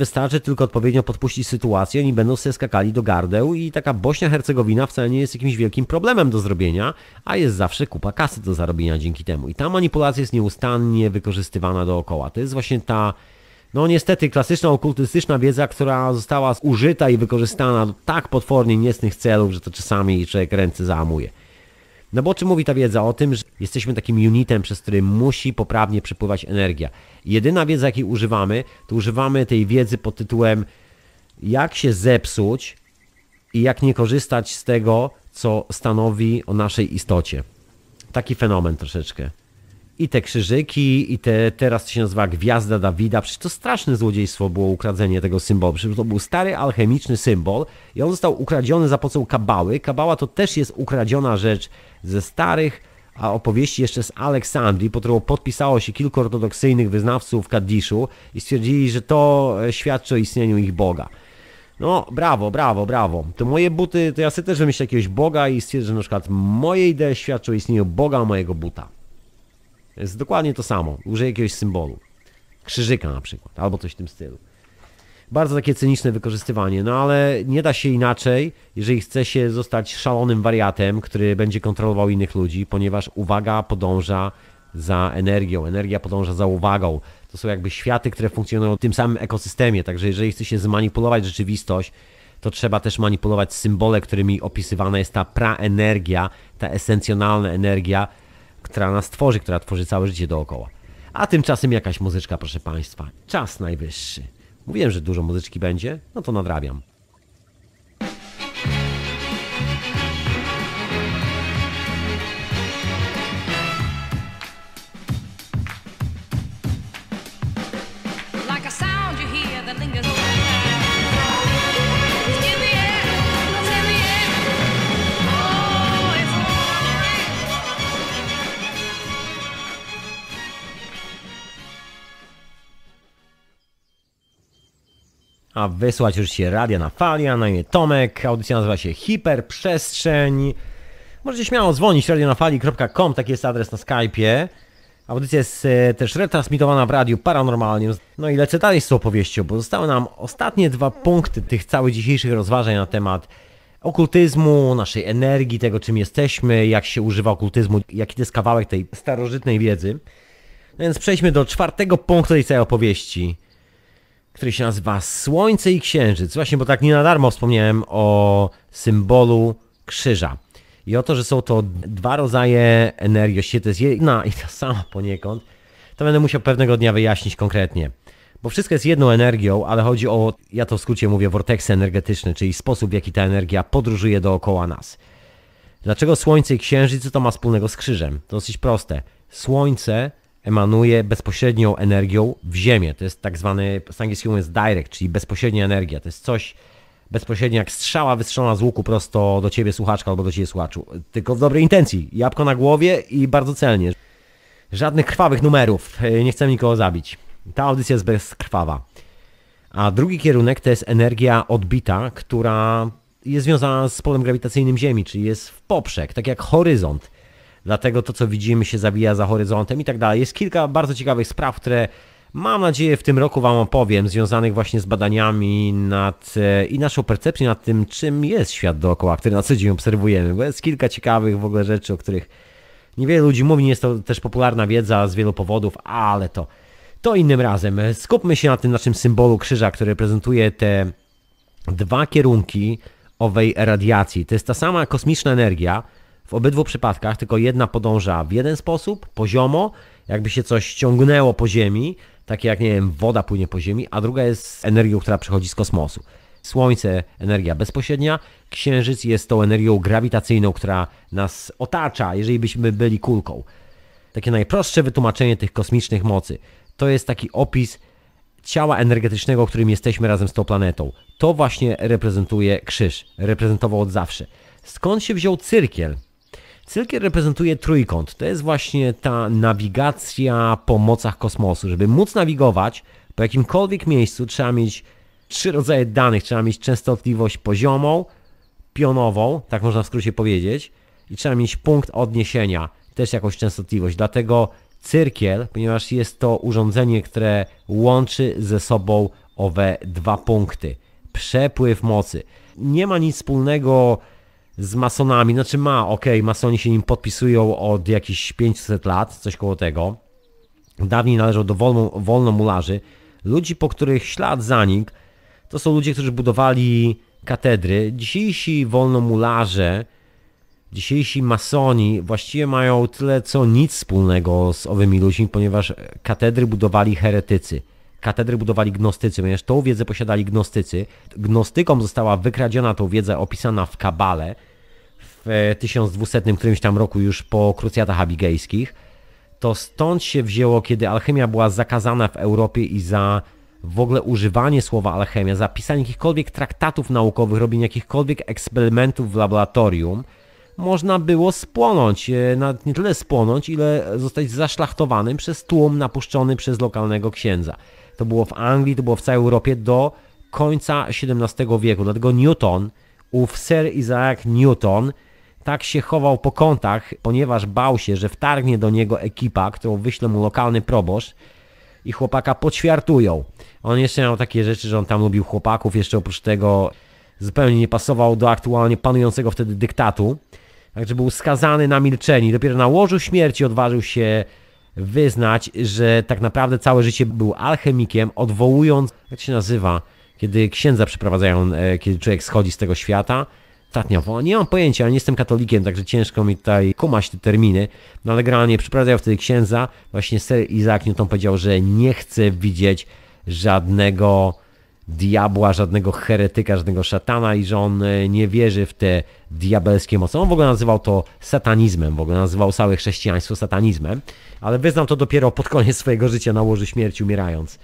B: Wystarczy tylko odpowiednio podpuścić sytuację, oni będą sobie skakali do gardeł i taka Bośnia-Hercegowina wcale nie jest jakimś wielkim problemem do zrobienia, a jest zawsze kupa kasy do zarobienia dzięki temu. I ta manipulacja jest nieustannie wykorzystywana dookoła. To jest właśnie ta No niestety klasyczna okultystyczna wiedza, która została użyta i wykorzystana do tak potwornie niecnych celów, że to czasami człowiek ręce załamuje. No bo o czym mówi ta wiedza? O tym, że jesteśmy takim unitem, przez który musi poprawnie przepływać energia. Jedyna wiedza, jakiej używamy, to używamy tej wiedzy pod tytułem jak się zepsuć i jak nie korzystać z tego, co stanowi o naszej istocie. Taki fenomen troszeczkę. I te krzyżyki, i te teraz to się nazywa Gwiazda Dawida. Przecież to straszne złodziejstwo było ukradzenie tego symbolu. Przecież to był stary alchemiczny symbol i on został ukradziony za pomocą kabały. Kabała to też jest ukradziona rzecz ze starych a opowieści jeszcze z Aleksandrii, po którą podpisało się kilku ortodoksyjnych wyznawców Kaddiszu i stwierdzili, że to e, świadczy o istnieniu ich Boga. No, brawo, brawo, brawo. To moje buty, to ja sobie też wymyślę jakiegoś Boga i stwierdzę, że na przykład moje idee świadczą o istnieniu Boga mojego buta. To jest dokładnie to samo. Użyję jakiegoś symbolu. Krzyżyka na przykład, albo coś w tym stylu. Bardzo takie cyniczne wykorzystywanie, no ale nie da się inaczej, jeżeli chce się zostać szalonym wariatem, który będzie kontrolował innych ludzi, ponieważ uwaga podąża za energią, energia podąża za uwagą. To są jakby światy, które funkcjonują w tym samym ekosystemie, także jeżeli chce się zmanipulować rzeczywistość, to trzeba też manipulować symbole, którymi opisywana jest ta praenergia, ta esencjonalna energia, która nas tworzy, która tworzy całe życie dookoła. A tymczasem jakaś muzyczka, proszę Państwa. Czas najwyższy. Mówiłem, że dużo muzyczki będzie, no to nadrabiam.
C: A
B: wysłać już się radia na fali, a na imię Tomek. Audycja nazywa się Hiperprzestrzeń. Możecie śmiało dzwonić radionafali.com, taki jest adres na Skype'ie. Audycja jest e, też retransmitowana w radiu paranormalnym. No i lecę dalej z tą opowieścią, bo zostały nam ostatnie dwa punkty tych całych dzisiejszych rozważań na temat okultyzmu, naszej energii, tego czym jesteśmy, jak się używa okultyzmu, jaki to jest kawałek tej starożytnej wiedzy. No więc przejdźmy do czwartego punktu tej całej opowieści który się nazywa Słońce i Księżyc. Właśnie, bo tak nie na darmo wspomniałem o symbolu krzyża. I o to, że są to dwa rodzaje energii, właściwie to jest jedna i ta sama poniekąd, to będę musiał pewnego dnia wyjaśnić konkretnie. Bo wszystko jest jedną energią, ale chodzi o, ja to w skrócie mówię, vorteksy energetyczne, czyli sposób, w jaki ta energia podróżuje dookoła nas. Dlaczego Słońce i Księżyc co to ma wspólnego z krzyżem? To dosyć proste. Słońce emanuje bezpośrednią energią w Ziemię. To jest tak zwany, z angielskiego jest direct, czyli bezpośrednia energia. To jest coś bezpośrednio jak strzała wystrzelona z łuku prosto do ciebie słuchaczka albo do ciebie słuchaczu. Tylko w dobrej intencji. Jabłko na głowie i bardzo celnie. Żadnych krwawych numerów. Nie chcę nikogo zabić. Ta audycja jest bezkrwawa. A drugi kierunek to jest energia odbita, która jest związana z polem grawitacyjnym Ziemi, czyli jest w poprzek, tak jak horyzont. Dlatego to, co widzimy, się zawija za horyzontem i tak dalej. Jest kilka bardzo ciekawych spraw, które mam nadzieję w tym roku Wam opowiem, związanych właśnie z badaniami nad e, i naszą percepcją nad tym, czym jest świat dookoła, który na co dzień obserwujemy. Bo jest kilka ciekawych w ogóle rzeczy, o których niewiele ludzi mówi. Nie jest to też popularna wiedza z wielu powodów, ale to, to innym razem. Skupmy się na tym naszym symbolu krzyża, który reprezentuje te dwa kierunki owej radiacji. To jest ta sama kosmiczna energia w obydwu przypadkach, tylko jedna podąża w jeden sposób, poziomo, jakby się coś ciągnęło po Ziemi, takie jak, nie wiem, woda płynie po Ziemi, a druga jest energią, która przychodzi z kosmosu. Słońce energia bezpośrednia, Księżyc jest tą energią grawitacyjną, która nas otacza, jeżeli byśmy byli kulką. Takie najprostsze wytłumaczenie tych kosmicznych mocy. To jest taki opis ciała energetycznego, którym jesteśmy razem z tą planetą. To właśnie reprezentuje krzyż. Reprezentował od zawsze. Skąd się wziął cyrkiel? Cyrkiel reprezentuje trójkąt. To jest właśnie ta nawigacja po mocach kosmosu. Żeby móc nawigować po jakimkolwiek miejscu, trzeba mieć trzy rodzaje danych. Trzeba mieć częstotliwość poziomą, pionową, tak można w skrócie powiedzieć, i trzeba mieć punkt odniesienia, też jakąś częstotliwość. Dlatego cyrkiel, ponieważ jest to urządzenie, które łączy ze sobą owe dwa punkty. Przepływ mocy. Nie ma nic wspólnego z masonami, znaczy ma, ok, masoni się nim podpisują od jakichś 500 lat, coś koło tego. Dawniej należał do wolno, wolnomularzy, ludzi, po których ślad zanikł, to są ludzie, którzy budowali katedry. Dzisiejsi wolnomularze, dzisiejsi masoni właściwie mają tyle co nic wspólnego z owymi ludźmi, ponieważ katedry budowali heretycy. Katedry budowali gnostycy, ponieważ tą wiedzę posiadali gnostycy. Gnostykom została wykradziona tą wiedzę opisana w Kabale w 1200 którymś tam roku już po krucjatach abigejskich. To stąd się wzięło, kiedy alchemia była zakazana w Europie i za w ogóle używanie słowa alchemia, za pisanie jakichkolwiek traktatów naukowych, robienie jakichkolwiek eksperymentów w laboratorium, można było spłonąć, e, nie tyle spłonąć, ile zostać zaszlachtowanym przez tłum napuszczony przez lokalnego księdza. To było w Anglii, to było w całej Europie do końca XVII wieku. Dlatego Newton, ów Sir Isaac Newton, tak się chował po kątach, ponieważ bał się, że wtargnie do niego ekipa, którą wyśle mu lokalny proboszcz i chłopaka poćwiartują. On jeszcze miał takie rzeczy, że on tam lubił chłopaków, jeszcze oprócz tego zupełnie nie pasował do aktualnie panującego wtedy dyktatu. Także był skazany na milczenie. Dopiero na łożu śmierci odważył się wyznać, że tak naprawdę całe życie był alchemikiem, odwołując, jak się nazywa, kiedy księdza przeprowadzają, e, kiedy człowiek schodzi z tego świata. Ostatnio, nie mam pojęcia, nie jestem katolikiem, także ciężko mi tutaj kumać te terminy, no ale generalnie przeprowadzają wtedy księdza. Właśnie Sir Isaac Newton powiedział, że nie chce widzieć żadnego diabła, żadnego heretyka, żadnego szatana i że on e, nie wierzy w te diabelskie moce. On w ogóle nazywał to satanizmem, w ogóle nazywał całe chrześcijaństwo satanizmem, ale wyznał to dopiero pod koniec swojego życia na łoży śmierci, umierając.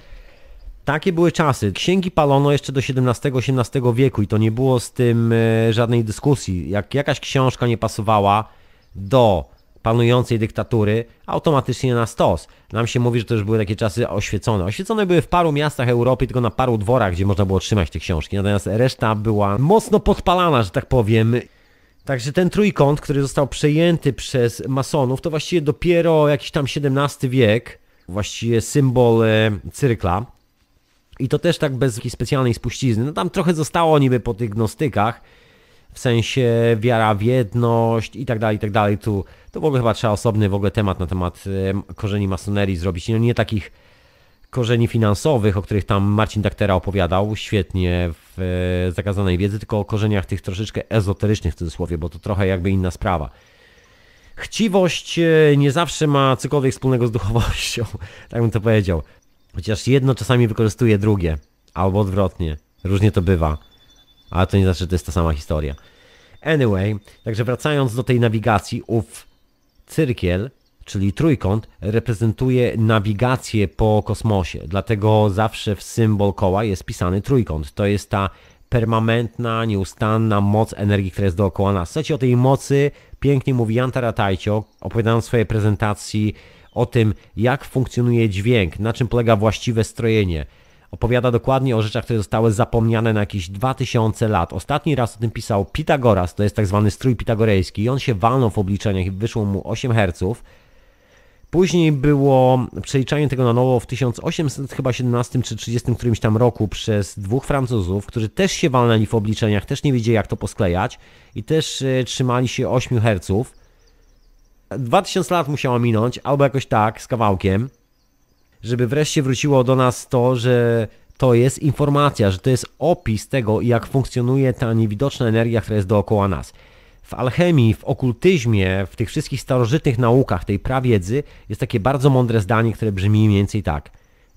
B: Takie były czasy. Księgi palono jeszcze do XVII-XVIII wieku i to nie było z tym e, żadnej dyskusji. Jak jakaś książka nie pasowała do panującej dyktatury, automatycznie na stos. Nam się mówi, że to już były takie czasy oświecone. Oświecone były w paru miastach Europy, tylko na paru dworach, gdzie można było trzymać te książki. Natomiast reszta była mocno podpalana, że tak powiem. Także ten trójkąt, który został przejęty przez masonów, to właściwie dopiero jakiś tam XVII wiek, właściwie symbol e, cyrkla. I to też tak bez jakiejś specjalnej spuścizny. No tam trochę zostało niby po tych gnostykach, w sensie wiara w jedność i tak dalej, i tak dalej. Tu to w ogóle chyba trzeba osobny w ogóle temat na temat korzeni masonerii zrobić. No nie takich korzeni finansowych, o których tam Marcin Daktera opowiadał świetnie w e, zakazanej wiedzy, tylko o korzeniach tych troszeczkę ezoterycznych w cudzysłowie, bo to trochę jakby inna sprawa. Chciwość e, nie zawsze ma cokolwiek wspólnego z duchowością, [LAUGHS] tak bym to powiedział. Chociaż jedno czasami wykorzystuje drugie, albo odwrotnie. Różnie to bywa. Ale to nie znaczy, że to jest ta sama historia. Anyway, także wracając do tej nawigacji, ów cyrkiel, czyli trójkąt, reprezentuje nawigację po kosmosie. Dlatego zawsze w symbol koła jest pisany trójkąt. To jest ta permanentna, nieustanna moc energii, która jest dookoła nas. Słuchajcie, o tej mocy pięknie mówi Jan Taratajcio, opowiadając w swojej prezentacji o tym, jak funkcjonuje dźwięk, na czym polega właściwe strojenie. Opowiada dokładnie o rzeczach, które zostały zapomniane na jakieś 2000 lat. Ostatni raz o tym pisał Pitagoras, to jest tak zwany strój pitagorejski i on się walnął w obliczeniach i wyszło mu 8 Hz. Później było przeliczanie tego na nowo w 1817 czy 30 którymś tam roku przez dwóch Francuzów, którzy też się walnęli w obliczeniach, też nie wiedzieli jak to posklejać i też e, trzymali się 8 Hz. 2000 lat musiało minąć, albo jakoś tak, z kawałkiem, żeby wreszcie wróciło do nas to, że to jest informacja, że to jest opis tego, jak funkcjonuje ta niewidoczna energia, która jest dookoła nas. W alchemii, w okultyzmie, w tych wszystkich starożytnych naukach, tej prawiedzy jest takie bardzo mądre zdanie, które brzmi mniej więcej tak.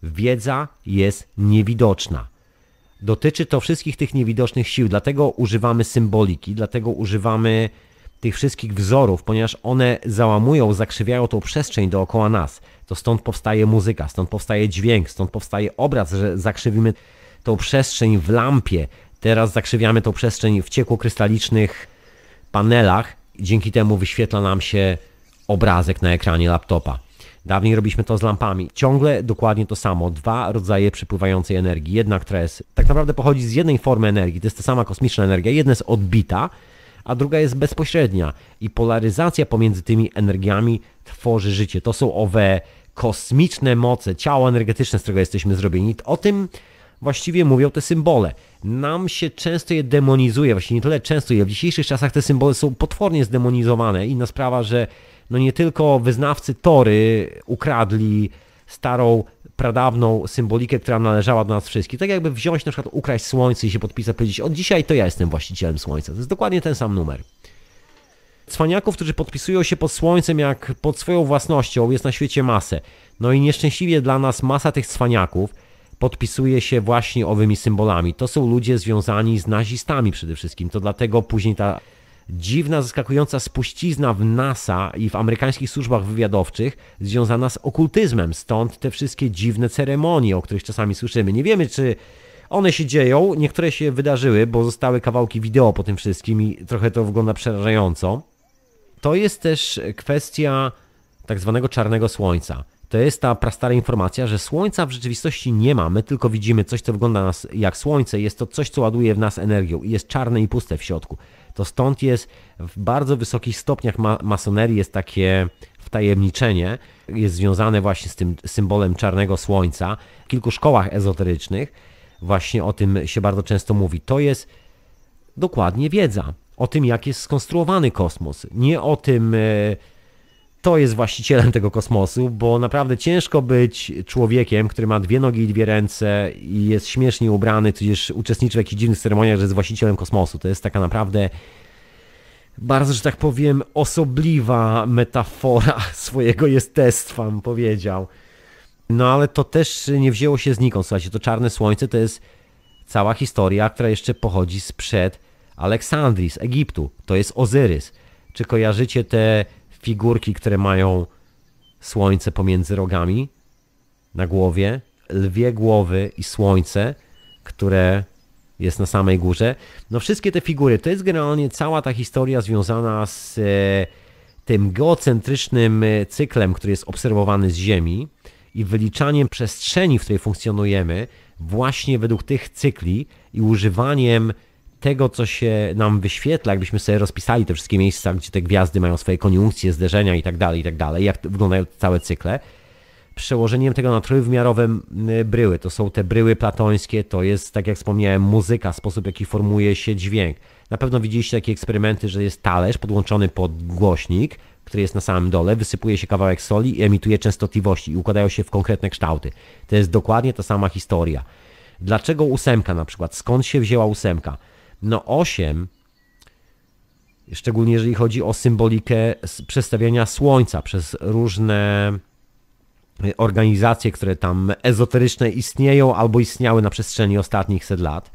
B: Wiedza jest niewidoczna. Dotyczy to wszystkich tych niewidocznych sił, dlatego używamy symboliki, dlatego używamy tych wszystkich wzorów, ponieważ one załamują, zakrzywiają tą przestrzeń dookoła nas. To stąd powstaje muzyka, stąd powstaje dźwięk, stąd powstaje obraz, że zakrzywimy tą przestrzeń w lampie. Teraz zakrzywiamy tą przestrzeń w ciekłokrystalicznych panelach. Dzięki temu wyświetla nam się obrazek na ekranie laptopa. Dawniej robiliśmy to z lampami. Ciągle dokładnie to samo. Dwa rodzaje przepływającej energii. Jedna, która jest tak naprawdę pochodzi z jednej formy energii, to jest ta sama kosmiczna energia. Jedna jest odbita, a druga jest bezpośrednia. I polaryzacja pomiędzy tymi energiami tworzy życie. To są owe kosmiczne moce, ciało energetyczne, z którego jesteśmy zrobieni. O tym właściwie mówią te symbole. Nam się często je demonizuje, właśnie nie tyle często je. W dzisiejszych czasach te symbole są potwornie zdemonizowane. Inna sprawa, że no nie tylko wyznawcy Tory ukradli starą pradawną symbolikę, która należała do nas wszystkich. Tak jakby wziąć na przykład ukraść słońce i się podpisać, powiedzieć od dzisiaj to ja jestem właścicielem słońca. To jest dokładnie ten sam numer. Cwaniaków, którzy podpisują się pod słońcem jak pod swoją własnością, jest na świecie masę. No i nieszczęśliwie dla nas masa tych cwaniaków podpisuje się właśnie owymi symbolami. To są ludzie związani z nazistami przede wszystkim. To dlatego później ta dziwna, zaskakująca spuścizna w NASA i w amerykańskich służbach wywiadowczych związana z okultyzmem. Stąd te wszystkie dziwne ceremonie, o których czasami słyszymy. Nie wiemy, czy one się dzieją. Niektóre się wydarzyły, bo zostały kawałki wideo po tym wszystkim i trochę to wygląda przerażająco. To jest też kwestia tak zwanego czarnego słońca. To jest ta prastara informacja, że słońca w rzeczywistości nie ma, my tylko widzimy coś, co wygląda nas jak słońce. Jest to coś, co ładuje w nas energią i jest czarne i puste w środku. To stąd jest w bardzo wysokich stopniach ma masonerii jest takie wtajemniczenie, jest związane właśnie z tym symbolem czarnego słońca. W kilku szkołach ezoterycznych właśnie o tym się bardzo często mówi. To jest dokładnie wiedza o tym, jak jest skonstruowany kosmos. Nie o tym, e, to jest właścicielem tego kosmosu, bo naprawdę ciężko być człowiekiem, który ma dwie nogi i dwie ręce i jest śmiesznie ubrany, tudzież uczestniczy w jakichś dziwnych ceremoniach, że jest właścicielem kosmosu. To jest taka naprawdę bardzo, że tak powiem, osobliwa metafora [LAUGHS] swojego jestestwa, bym powiedział. No ale to też nie wzięło się znikąd. Słuchajcie, to czarne słońce to jest cała historia, która jeszcze pochodzi sprzed Aleksandrii, z Egiptu. To jest Ozyrys. Czy kojarzycie te figurki, które mają słońce pomiędzy rogami na głowie? Lwie głowy i słońce, które jest na samej górze. No wszystkie te figury, to jest generalnie cała ta historia związana z e, tym geocentrycznym e, cyklem, który jest obserwowany z Ziemi i wyliczaniem przestrzeni, w której funkcjonujemy, właśnie według tych cykli i używaniem tego, co się nam wyświetla, jakbyśmy sobie rozpisali te wszystkie miejsca, gdzie te gwiazdy mają swoje koniunkcje, zderzenia i tak dalej, i tak dalej, jak wyglądają całe cykle, przełożeniem tego na trójwymiarowe bryły. To są te bryły platońskie, to jest, tak jak wspomniałem, muzyka, sposób, w jaki formuje się dźwięk. Na pewno widzieliście takie eksperymenty, że jest talerz podłączony pod głośnik, który jest na samym dole, wysypuje się kawałek soli i emituje częstotliwości i układają się w konkretne kształty. To jest dokładnie ta sama historia. Dlaczego ósemka na przykład? Skąd się wzięła ósemka? No 8, szczególnie jeżeli chodzi o symbolikę przestawiania słońca przez różne y, organizacje, które tam ezoteryczne istnieją albo istniały na przestrzeni ostatnich set lat.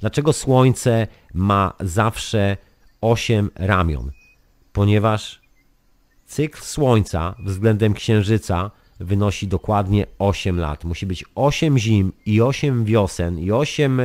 B: Dlaczego słońce ma zawsze 8 ramion? Ponieważ cykl słońca względem księżyca wynosi dokładnie 8 lat. Musi być 8 zim i 8 wiosen i 8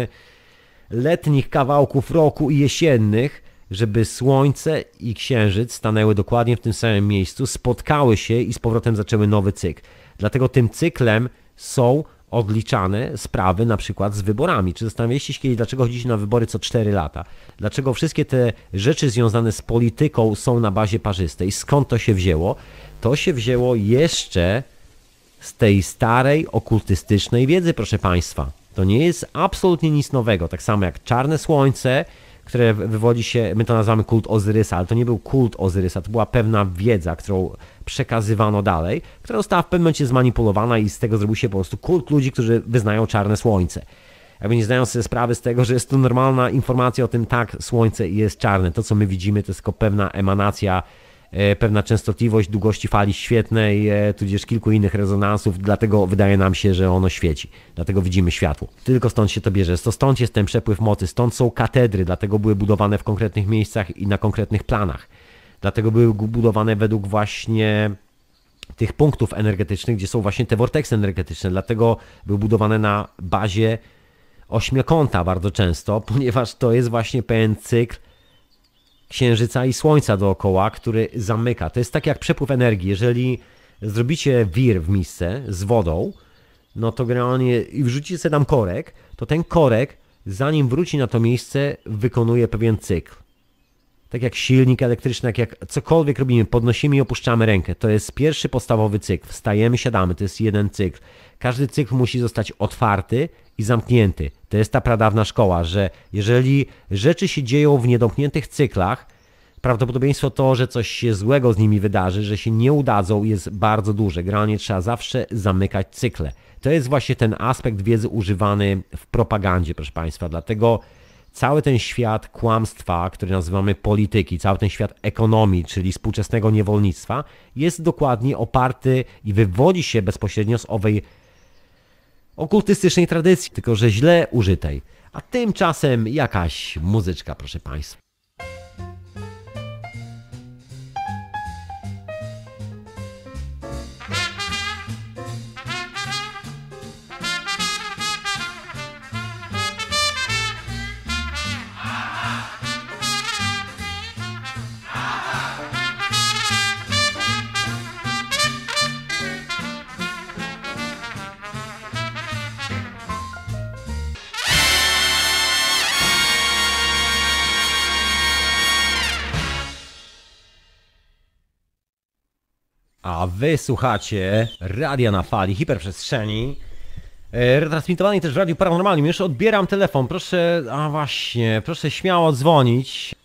B: letnich kawałków roku i jesiennych, żeby Słońce i Księżyc stanęły dokładnie w tym samym miejscu, spotkały się i z powrotem zaczęły nowy cykl. Dlatego tym cyklem są odliczane sprawy na przykład z wyborami. Czy zastanawialiście się kiedyś, dlaczego chodzicie na wybory co 4 lata? Dlaczego wszystkie te rzeczy związane z polityką są na bazie parzystej? Skąd to się wzięło? To się wzięło jeszcze z tej starej, okultystycznej wiedzy, proszę Państwa. To nie jest absolutnie nic nowego. Tak samo jak czarne słońce, które wywodzi się, my to nazywamy kult Ozyrysa, ale to nie był kult Ozyrysa, to była pewna wiedza, którą przekazywano dalej, która została w pewnym momencie zmanipulowana i z tego zrobił się po prostu kult ludzi, którzy wyznają czarne słońce. Jakby nie zdają sobie sprawy z tego, że jest to normalna informacja o tym, tak, słońce jest czarne. To, co my widzimy, to jest tylko pewna emanacja pewna częstotliwość długości fali świetnej, e, tudzież kilku innych rezonansów, dlatego wydaje nam się, że ono świeci. Dlatego widzimy światło. Tylko stąd się to bierze. To stąd jest ten przepływ mocy, stąd są katedry, dlatego były budowane w konkretnych miejscach i na konkretnych planach. Dlatego były budowane według właśnie tych punktów energetycznych, gdzie są właśnie te vorteksy energetyczne. Dlatego były budowane na bazie ośmiokąta bardzo często, [LAUGHS] ponieważ to jest właśnie pewien cykl Księżyca i Słońca dookoła, który zamyka. To jest tak jak przepływ energii. Jeżeli zrobicie wir w misce z wodą, no to generalnie i wrzucicie sobie tam korek, to ten korek, zanim wróci na to miejsce, wykonuje pewien cykl. Tak jak silnik elektryczny, jak, jak cokolwiek robimy, podnosimy i opuszczamy rękę. To jest pierwszy podstawowy cykl. Wstajemy, siadamy, to jest jeden cykl. Każdy cykl musi zostać otwarty i zamknięty. To jest ta pradawna szkoła, że jeżeli rzeczy się dzieją w niedomkniętych cyklach, prawdopodobieństwo to, że coś się złego z nimi wydarzy, że się nie udadzą, jest bardzo duże. Generalnie trzeba zawsze zamykać cykle. To jest właśnie ten aspekt wiedzy używany w propagandzie, proszę Państwa. Dlatego cały ten świat kłamstwa, który nazywamy polityki, cały ten świat ekonomii, czyli współczesnego niewolnictwa, jest dokładnie oparty i wywodzi się bezpośrednio z owej okultystycznej tradycji, tylko że źle użytej. A tymczasem jakaś muzyczka, proszę Państwa. A wy słuchacie radia na fali hiperprzestrzeni. e, Retransmitowanej też w Radiu Paranormalnym. Już odbieram telefon. Proszę, a właśnie, proszę śmiało dzwonić.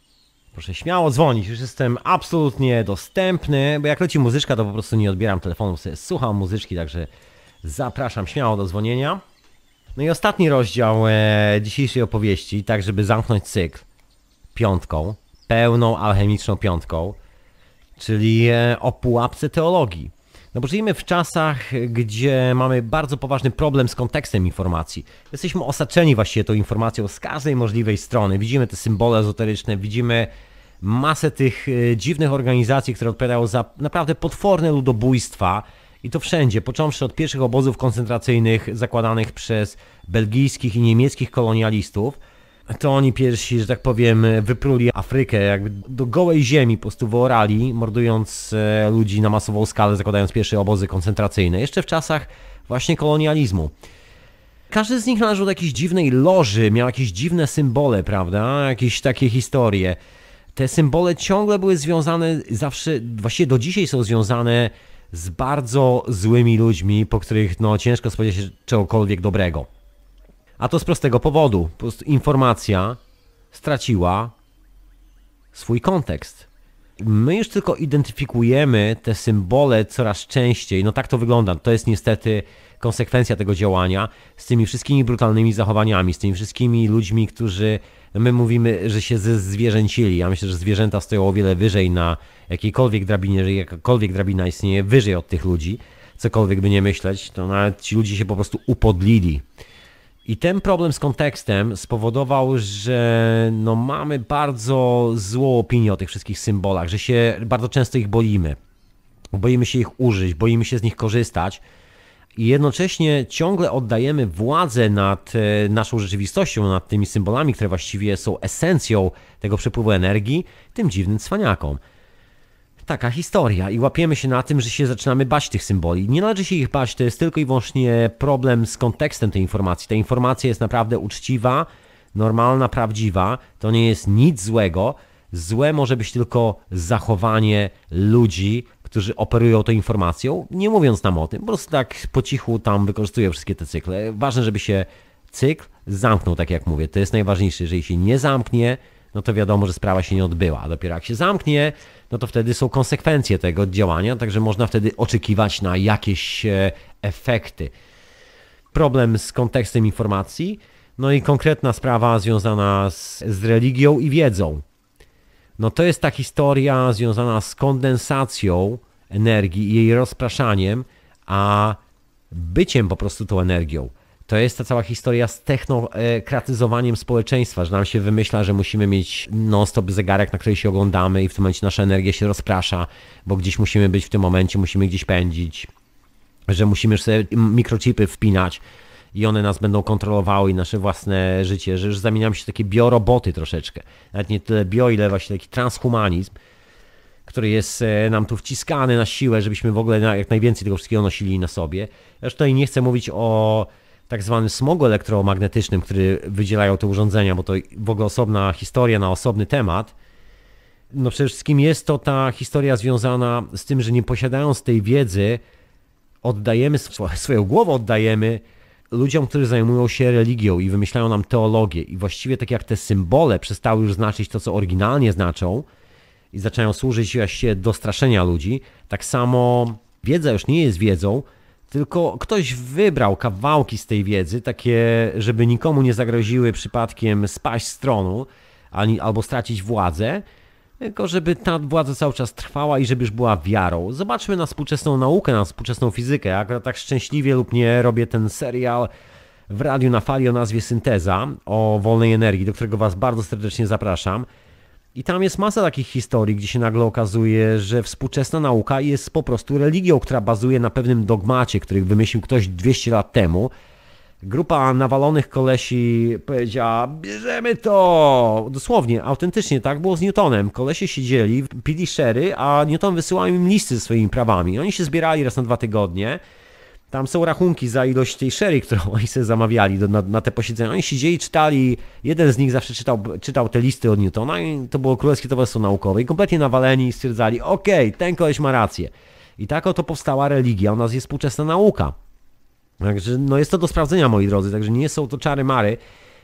B: Proszę śmiało dzwonić. Już jestem absolutnie dostępny, bo jak leci muzyczka, to po prostu nie odbieram telefonu, sobie słucham muzyczki, także zapraszam śmiało do dzwonienia. No i ostatni rozdział e, dzisiejszej opowieści, tak żeby zamknąć cykl piątką, pełną alchemiczną piątką czyli e, o pułapce teologii. No bo żyjemy w czasach, gdzie mamy bardzo poważny problem z kontekstem informacji. Jesteśmy osaczeni właściwie tą informacją z każdej możliwej strony. Widzimy te symbole ezoteryczne, widzimy masę tych e, dziwnych organizacji, które odpowiadają za naprawdę potworne ludobójstwa. I to wszędzie, począwszy od pierwszych obozów koncentracyjnych zakładanych przez belgijskich i niemieckich kolonialistów, to oni pierwsi, że tak powiem, wypruli Afrykę jakby do gołej ziemi, po prostu wyorali, mordując e, ludzi na masową skalę, zakładając pierwsze obozy koncentracyjne. Jeszcze w czasach właśnie kolonializmu. Każdy z nich należał do jakiejś dziwnej loży, miał jakieś dziwne symbole, prawda? Jakieś takie historie. Te symbole ciągle były związane, zawsze, właściwie do dzisiaj są związane z bardzo złymi ludźmi, po których no ciężko spodziewać się czegokolwiek dobrego. A to z prostego powodu. Po prostu informacja straciła swój kontekst. My już tylko identyfikujemy te symbole coraz częściej. No tak to wygląda. To jest niestety konsekwencja tego działania z tymi wszystkimi brutalnymi zachowaniami, z tymi wszystkimi ludźmi, którzy. No my mówimy, że się zwierzęcili. Ja myślę, że zwierzęta stoją o wiele wyżej na jakiejkolwiek drabinie, że jakakolwiek drabina istnieje wyżej od tych ludzi. Cokolwiek by nie myśleć, to nawet ci ludzie się po prostu upodlili. I ten problem z kontekstem spowodował, że no mamy bardzo złą opinię o tych wszystkich symbolach, że się bardzo często ich boimy. Boimy się ich użyć, boimy się z nich korzystać i jednocześnie ciągle oddajemy władzę nad e, naszą rzeczywistością, nad tymi symbolami, które właściwie są esencją tego przepływu energii, tym dziwnym cwaniakom. Taka historia i łapiemy się na tym, że się zaczynamy bać tych symboli. Nie należy się ich bać, to jest tylko i wyłącznie problem z kontekstem tej informacji. Ta informacja jest naprawdę uczciwa, normalna, prawdziwa. To nie jest nic złego. Złe może być tylko zachowanie ludzi, którzy operują tą informacją, nie mówiąc nam o tym. Po prostu tak po cichu tam wykorzystują wszystkie te cykle. Ważne, żeby się cykl zamknął, tak jak mówię. To jest najważniejsze. Jeżeli się nie zamknie, no to wiadomo, że sprawa się nie odbyła. A dopiero jak się zamknie, no to wtedy są konsekwencje tego działania, także można wtedy oczekiwać na jakieś e, efekty. Problem z kontekstem informacji, no i konkretna sprawa związana z, z religią i wiedzą. No to jest ta historia związana z kondensacją energii i jej rozpraszaniem, a byciem po prostu tą energią. To jest ta cała historia z technokratyzowaniem społeczeństwa, że nam się wymyśla, że musimy mieć non-stop zegarek, na który się oglądamy i w tym momencie nasza energia się rozprasza, bo gdzieś musimy być w tym momencie, musimy gdzieś pędzić, że musimy sobie mikrochipy wpinać i one nas będą kontrolowały i nasze własne życie, że już zamieniamy się w takie bioroboty troszeczkę. Nawet nie tyle bio, ile właśnie taki transhumanizm, który jest e, nam tu wciskany na siłę, żebyśmy w ogóle jak najwięcej tego wszystkiego nosili na sobie. Ja już tutaj nie chcę mówić o tak zwanym smogu elektromagnetycznym, który wydzielają te urządzenia, bo to w ogóle osobna historia na osobny temat. No przede wszystkim jest to ta historia związana z tym, że nie posiadając tej wiedzy, oddajemy, swo- [LAUGHS] swoją głowę oddajemy ludziom, którzy zajmują się religią i wymyślają nam teologię. I właściwie tak jak te symbole przestały już znaczyć to, co oryginalnie znaczą, i zaczynają służyć właśnie do straszenia ludzi, tak samo wiedza już nie jest wiedzą, tylko ktoś wybrał kawałki z tej wiedzy, takie, żeby nikomu nie zagroziły przypadkiem spaść z tronu ani, albo stracić władzę, tylko żeby ta władza cały czas trwała i żeby już była wiarą. Zobaczmy na współczesną naukę, na współczesną fizykę. Ja akurat tak szczęśliwie lub nie robię ten serial w radiu na fali o nazwie Synteza o wolnej energii, do którego Was bardzo serdecznie zapraszam. I tam jest masa takich historii, gdzie się nagle okazuje, że współczesna nauka jest po prostu religią, która bazuje na pewnym dogmacie, który wymyślił ktoś 200 lat temu. Grupa nawalonych kolesi powiedziała, bierzemy to! Dosłownie, autentycznie, tak było z Newtonem. Kolesie siedzieli, pili szery, a Newton wysyłał im listy ze swoimi prawami. Oni się zbierali raz na dwa tygodnie. Tam są rachunki za ilość tej sherry, którą [LAUGHS] oni sobie zamawiali do, na, na te posiedzenia. Oni siedzieli, czytali, jeden z nich zawsze czytał, czytał te listy od Newtona i to było Królewskie Towarzystwo Naukowe i kompletnie nawaleni stwierdzali, okej, ten koleś ma rację. I tak oto powstała religia, u nas jest współczesna nauka. Także no jest to do sprawdzenia, moi drodzy, także nie są to czary mary.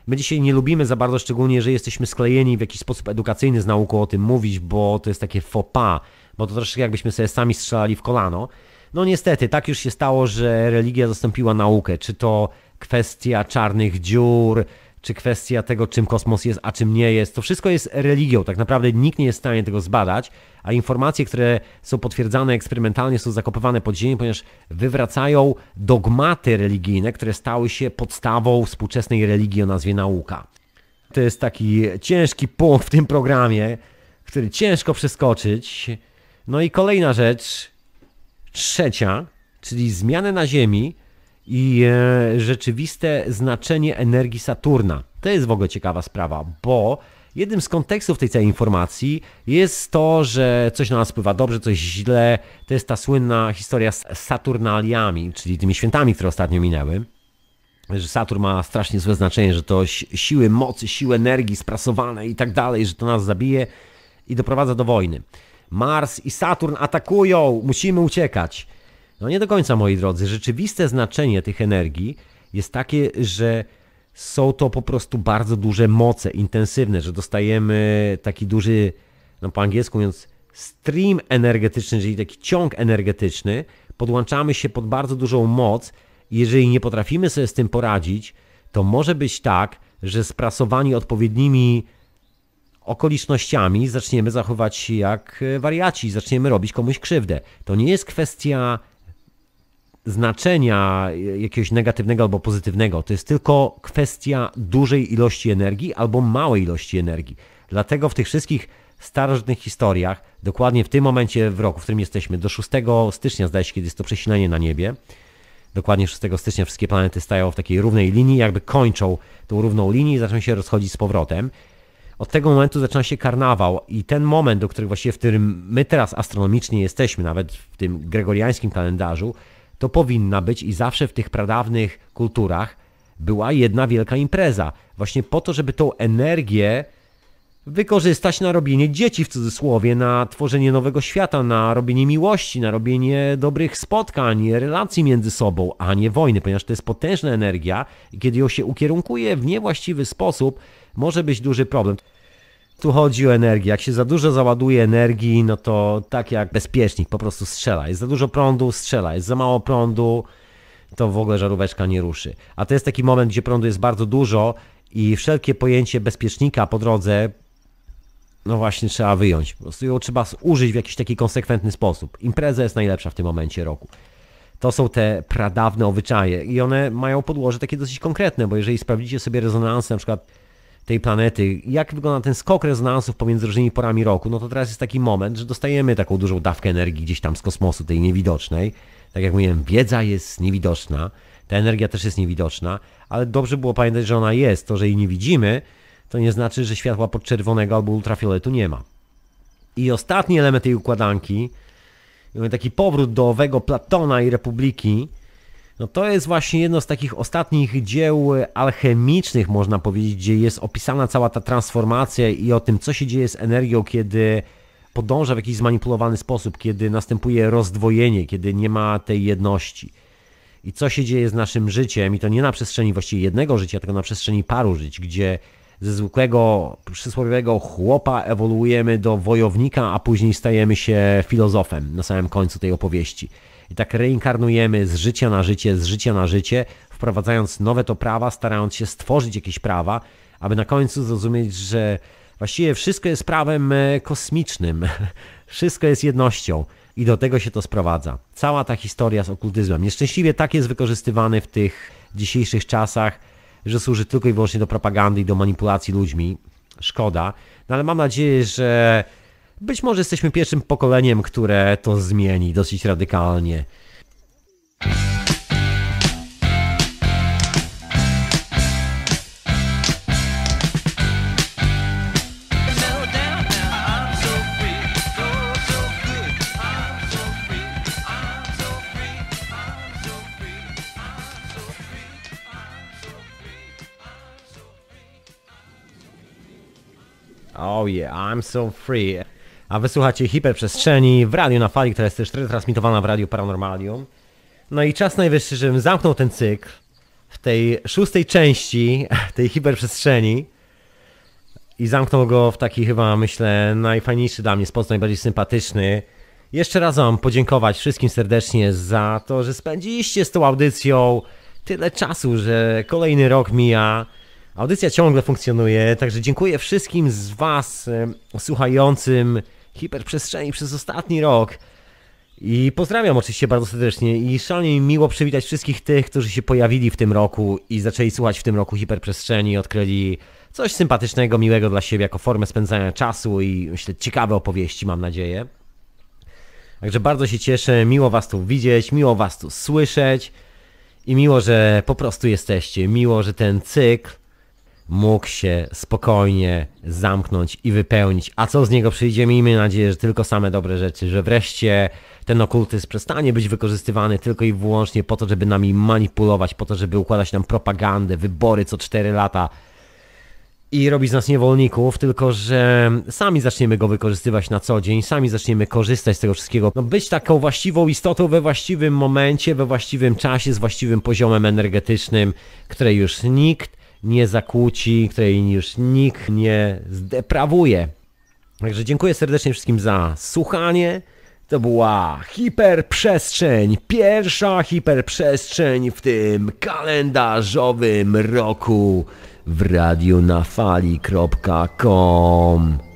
B: My dzisiaj nie lubimy za bardzo, szczególnie, że jesteśmy sklejeni w jakiś sposób edukacyjny z nauką o tym mówić, bo to jest takie faux pas, bo to troszeczkę jakbyśmy sobie sami strzelali w kolano. No niestety, tak już się stało, że religia zastąpiła naukę. Czy to kwestia czarnych dziur, czy kwestia tego, czym kosmos jest, a czym nie jest. To wszystko jest religią. Tak naprawdę nikt nie jest w stanie tego zbadać, a informacje, które są potwierdzane eksperymentalnie, są zakopywane pod ziemię, ponieważ wywracają dogmaty religijne, które stały się podstawą współczesnej religii o nazwie nauka. To jest taki ciężki punkt w tym programie, który ciężko przeskoczyć. No i kolejna rzecz, trzecia, czyli zmiany na Ziemi i e, rzeczywiste znaczenie energii Saturna. To jest w ogóle ciekawa sprawa, bo jednym z kontekstów tej całej informacji jest to, że coś na nas wpływa dobrze, coś źle. To jest ta słynna historia z Saturnaliami, czyli tymi świętami, które ostatnio minęły. Że Saturn ma strasznie złe znaczenie, że to si- siły mocy, siły energii sprasowane i tak dalej, że to nas zabije i doprowadza do wojny. Mars i Saturn atakują, musimy uciekać. No nie do końca, moi drodzy. Rzeczywiste znaczenie tych energii jest takie, że są to po prostu bardzo duże moce, intensywne, że dostajemy taki duży, no po angielsku mówiąc, stream energetyczny, czyli taki ciąg energetyczny, podłączamy się pod bardzo dużą moc i jeżeli nie potrafimy sobie z tym poradzić, to może być tak, że sprasowani odpowiednimi okolicznościami zaczniemy zachować się jak e, wariaci, zaczniemy robić komuś krzywdę. To nie jest kwestia znaczenia jakiegoś negatywnego albo pozytywnego. To jest tylko kwestia dużej ilości energii albo małej ilości energii. Dlatego w tych wszystkich starożytnych historiach, dokładnie w tym momencie w roku, w którym jesteśmy, do 6 stycznia zdaje się, kiedy jest to przesilenie na niebie, dokładnie 6 stycznia wszystkie planety stają w takiej równej linii, jakby kończą tą równą linię i zaczną się rozchodzić z powrotem. Od tego momentu zaczyna się karnawał i ten moment, do którego właściwie w którym my teraz astronomicznie jesteśmy, nawet w tym gregoriańskim kalendarzu, to powinna być i zawsze w tych pradawnych kulturach była jedna wielka impreza. Właśnie po to, żeby tą energię wykorzystać na robienie dzieci w cudzysłowie, na tworzenie nowego świata, na robienie miłości, na robienie dobrych spotkań, relacji między sobą, a nie wojny, ponieważ to jest potężna energia i kiedy ją się ukierunkuje w niewłaściwy sposób, może być duży problem. Tu chodzi o energię. Jak się za dużo załaduje energii, no to tak jak bezpiecznik, po prostu strzela. Jest za dużo prądu, strzela. Jest za mało prądu, to w ogóle żaróweczka nie ruszy. A to jest taki moment, gdzie prądu jest bardzo dużo i wszelkie pojęcie bezpiecznika po drodze, no właśnie trzeba wyjąć. Po prostu ją trzeba użyć w jakiś taki konsekwentny sposób. Impreza jest najlepsza w tym momencie roku. To są te pradawne obyczaje i one mają podłoże takie dosyć konkretne, bo jeżeli sprawdzicie sobie rezonansy na przykład tej planety, jak wygląda ten skok rezonansów pomiędzy różnymi porami roku, no to teraz jest taki moment, że dostajemy taką dużą dawkę energii gdzieś tam z kosmosu, tej niewidocznej. Tak jak mówiłem, wiedza jest niewidoczna, ta energia też jest niewidoczna, ale dobrze było pamiętać, że ona jest. To, że jej nie widzimy, to nie znaczy, że światła podczerwonego albo ultrafioletu nie ma. I ostatni element tej układanki, taki powrót do owego Platona i Republiki, no to jest właśnie jedno z takich ostatnich dzieł alchemicznych, można powiedzieć, gdzie jest opisana cała ta transformacja i o tym, co się dzieje z energią, kiedy podąża w jakiś zmanipulowany sposób, kiedy następuje rozdwojenie, kiedy nie ma tej jedności. I co się dzieje z naszym życiem, i to nie na przestrzeni właściwie jednego życia, tylko na przestrzeni paru żyć, gdzie ze zwykłego, przysłowiowego chłopa ewoluujemy do wojownika, a później stajemy się filozofem na samym końcu tej opowieści. I tak reinkarnujemy z życia na życie, z życia na życie, wprowadzając nowe to prawa, starając się stworzyć jakieś prawa, aby na końcu zrozumieć, że właściwie wszystko jest prawem e, kosmicznym, [LAUGHS] wszystko jest jednością. I do tego się to sprowadza. Cała ta historia z okultyzmem. Nieszczęśliwie tak jest wykorzystywany w tych dzisiejszych czasach, że służy tylko i wyłącznie do propagandy i do manipulacji ludźmi. Szkoda. No ale mam nadzieję, że być może jesteśmy pierwszym pokoleniem, które to zmieni dosyć radykalnie. Oh yeah, I'm so free. A wysłuchacie hiperprzestrzeni w radiu na fali, która jest też transmitowana w radiu Paranormalium. No i czas najwyższy, żebym zamknął ten cykl w tej szóstej części [LAUGHS] tej hiperprzestrzeni i zamknął go w taki chyba, myślę, najfajniejszy dla mnie sposób, najbardziej sympatyczny. Jeszcze raz wam podziękować wszystkim serdecznie za to, że spędziliście z tą audycją tyle czasu, że kolejny rok mija. Audycja ciągle funkcjonuje, także dziękuję wszystkim z was słuchającym hiperprzestrzeni przez ostatni rok. I pozdrawiam oczywiście bardzo serdecznie i szalenie mi miło przywitać wszystkich tych, którzy się pojawili w tym roku i zaczęli słuchać w tym roku hiperprzestrzeni i odkryli coś sympatycznego, miłego dla siebie jako formę spędzania czasu i myślę ciekawe opowieści mam nadzieję. Także bardzo się cieszę, miło was tu widzieć, miło was tu słyszeć i miło, że po prostu jesteście, miło, że ten cykl mógł się spokojnie zamknąć i wypełnić. A co z niego przyjdzie? Miejmy nadzieję, że tylko same dobre rzeczy, że wreszcie ten okultyzm przestanie być wykorzystywany tylko i wyłącznie po to, żeby nami manipulować, po to, żeby układać nam propagandę, wybory co 4 lata i robić z nas niewolników, tylko że sami zaczniemy go wykorzystywać na co dzień, sami zaczniemy korzystać z tego wszystkiego. No być taką właściwą istotą we właściwym momencie, we właściwym czasie, z właściwym poziomem energetycznym, której już nikt nie zakłóci, której już nikt nie zdeprawuje. Także dziękuję serdecznie wszystkim za słuchanie. To była hiperprzestrzeń, pierwsza hiperprzestrzeń w tym kalendarzowym roku w radionafali.com.